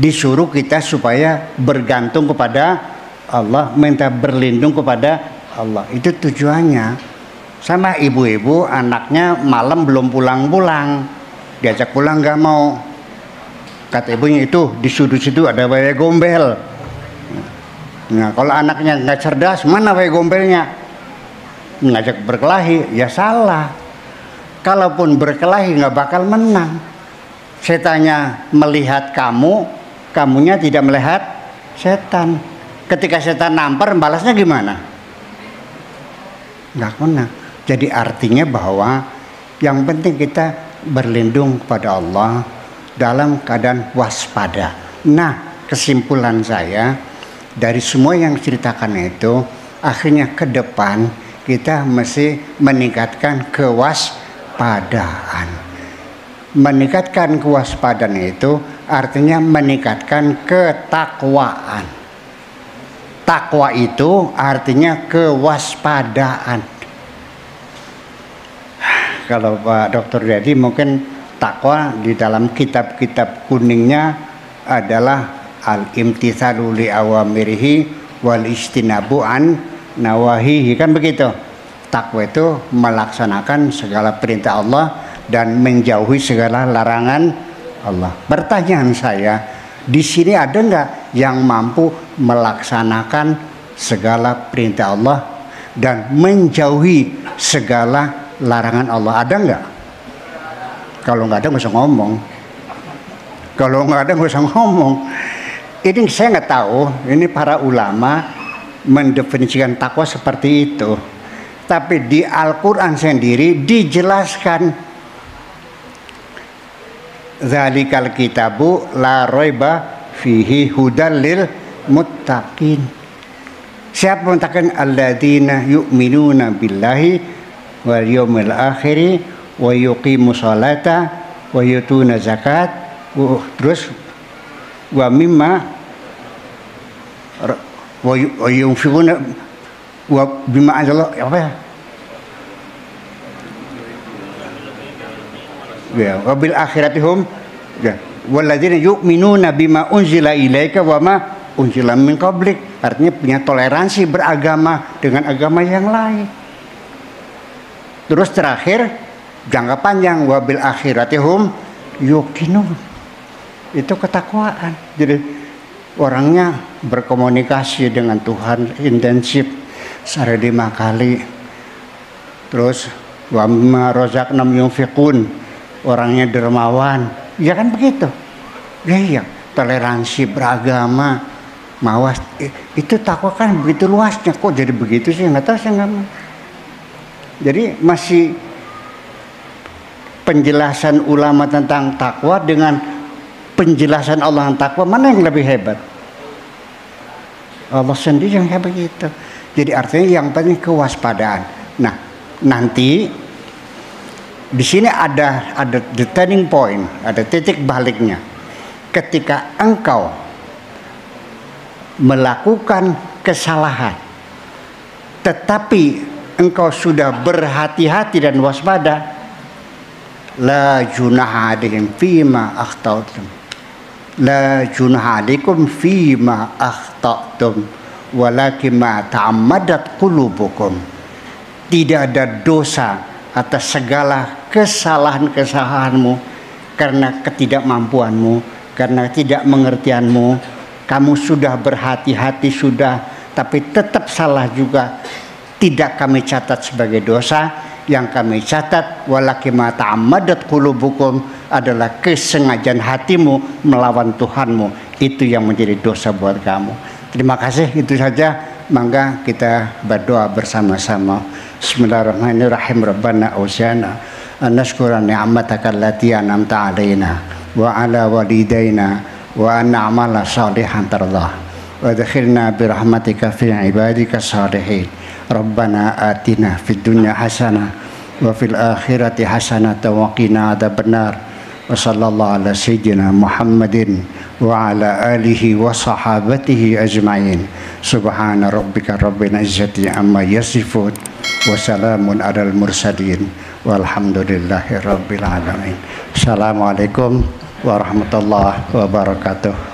[SPEAKER 1] disuruh kita supaya bergantung kepada Allah minta berlindung kepada Allah. Itu tujuannya. Sama ibu-ibu anaknya malam belum pulang-pulang. Diajak pulang nggak mau. Kata ibunya itu di sudut situ ada wae gombel. Nah kalau anaknya nggak cerdas mana wae gombelnya? Ngajak berkelahi ya salah. Kalaupun berkelahi nggak bakal menang. Setannya melihat kamu kamunya tidak melihat setan ketika setan nampar balasnya gimana nggak menang jadi artinya bahwa yang penting kita berlindung kepada Allah dalam keadaan waspada. Nah, kesimpulan saya dari semua yang ceritakan itu akhirnya ke depan kita mesti meningkatkan kewaspadaan. Meningkatkan kewaspadaan itu artinya meningkatkan ketakwaan. Takwa itu artinya kewaspadaan. Kalau Pak Dokter Dedi mungkin takwa di dalam kitab-kitab kuningnya adalah al-imtithalu li wal istinabu an nawahihi kan begitu. Takwa itu melaksanakan segala perintah Allah dan menjauhi segala larangan Allah. Pertanyaan saya, di sini ada nggak yang mampu melaksanakan segala perintah Allah dan menjauhi segala larangan Allah ada nggak? Kalau nggak ada nggak usah ngomong. Kalau nggak ada nggak usah ngomong. Ini saya nggak tahu. Ini para ulama mendefinisikan takwa seperti itu. Tapi di Al-Quran sendiri dijelaskan Zalikal kitabu la roiba fihi hudal lil muttaqin. Siapa mengatakan alladzina yu'minuna billahi wal yawmil akhiri wa yuqimu salata wa yutuna zakat wa, terus wa mimma wa yunfiquna wa bima anzala apa ya ya wa bil akhiratihum ya walladzina yu'minuna bima unzila ilaika wa ma unzila min qablik artinya punya toleransi beragama dengan agama yang lain Terus terakhir jangka panjang wabil akhiratihum yukinun. Itu ketakwaan. Jadi orangnya berkomunikasi dengan Tuhan intensif sehari lima kali. Terus wa mimma razaqnam yunfiqun. Orangnya dermawan. Ya kan begitu. Ya iya, toleransi beragama, mawas itu takwa kan begitu luasnya kok jadi begitu sih nggak tahu saya nggak jadi masih penjelasan ulama tentang takwa dengan penjelasan Allah tentang takwa mana yang lebih hebat? Allah sendiri yang hebat itu. Jadi artinya yang penting kewaspadaan. Nah, nanti di sini ada ada the turning point, ada titik baliknya. Ketika engkau melakukan kesalahan tetapi engkau sudah berhati-hati dan waspada la junah alaihim fima akhtautum la junah alaikum fima akhtatum walakin ma ta'ammadat qulubukum tidak ada dosa atas segala kesalahan-kesalahanmu karena ketidakmampuanmu karena tidak mengertianmu. Kamu sudah berhati-hati sudah tapi tetap salah juga. Tidak kami catat sebagai dosa. Yang kami catat walakima ta'ammadat qulubukum adalah kesengajaan hatimu melawan Tuhanmu. Itu yang menjadi dosa buat kamu. Terima kasih itu saja. Mangga kita berdoa bersama-sama Bismillahirrahmanirrahim. Rabbana awsana an nashkura ni'mataka allati an'amta alaina wa ala walidayna wa an na'mala salihan tardah. Wa adkhilna birahmatika fi ibadika salihin. Rabbana atina fid dunya hasanah wa fil akhirati hasanah wa qina adzabannar wa sallallahu ala sayyidina Muhammadin wa ala alihi wa sahabatihi ajma'in. Subhana rabbika rabbil izzati amma yasifun wa salamun alal mursalin. Walhamdulillahi rabbil alamin. Assalamualaikum warahmatullahi wabarakatuh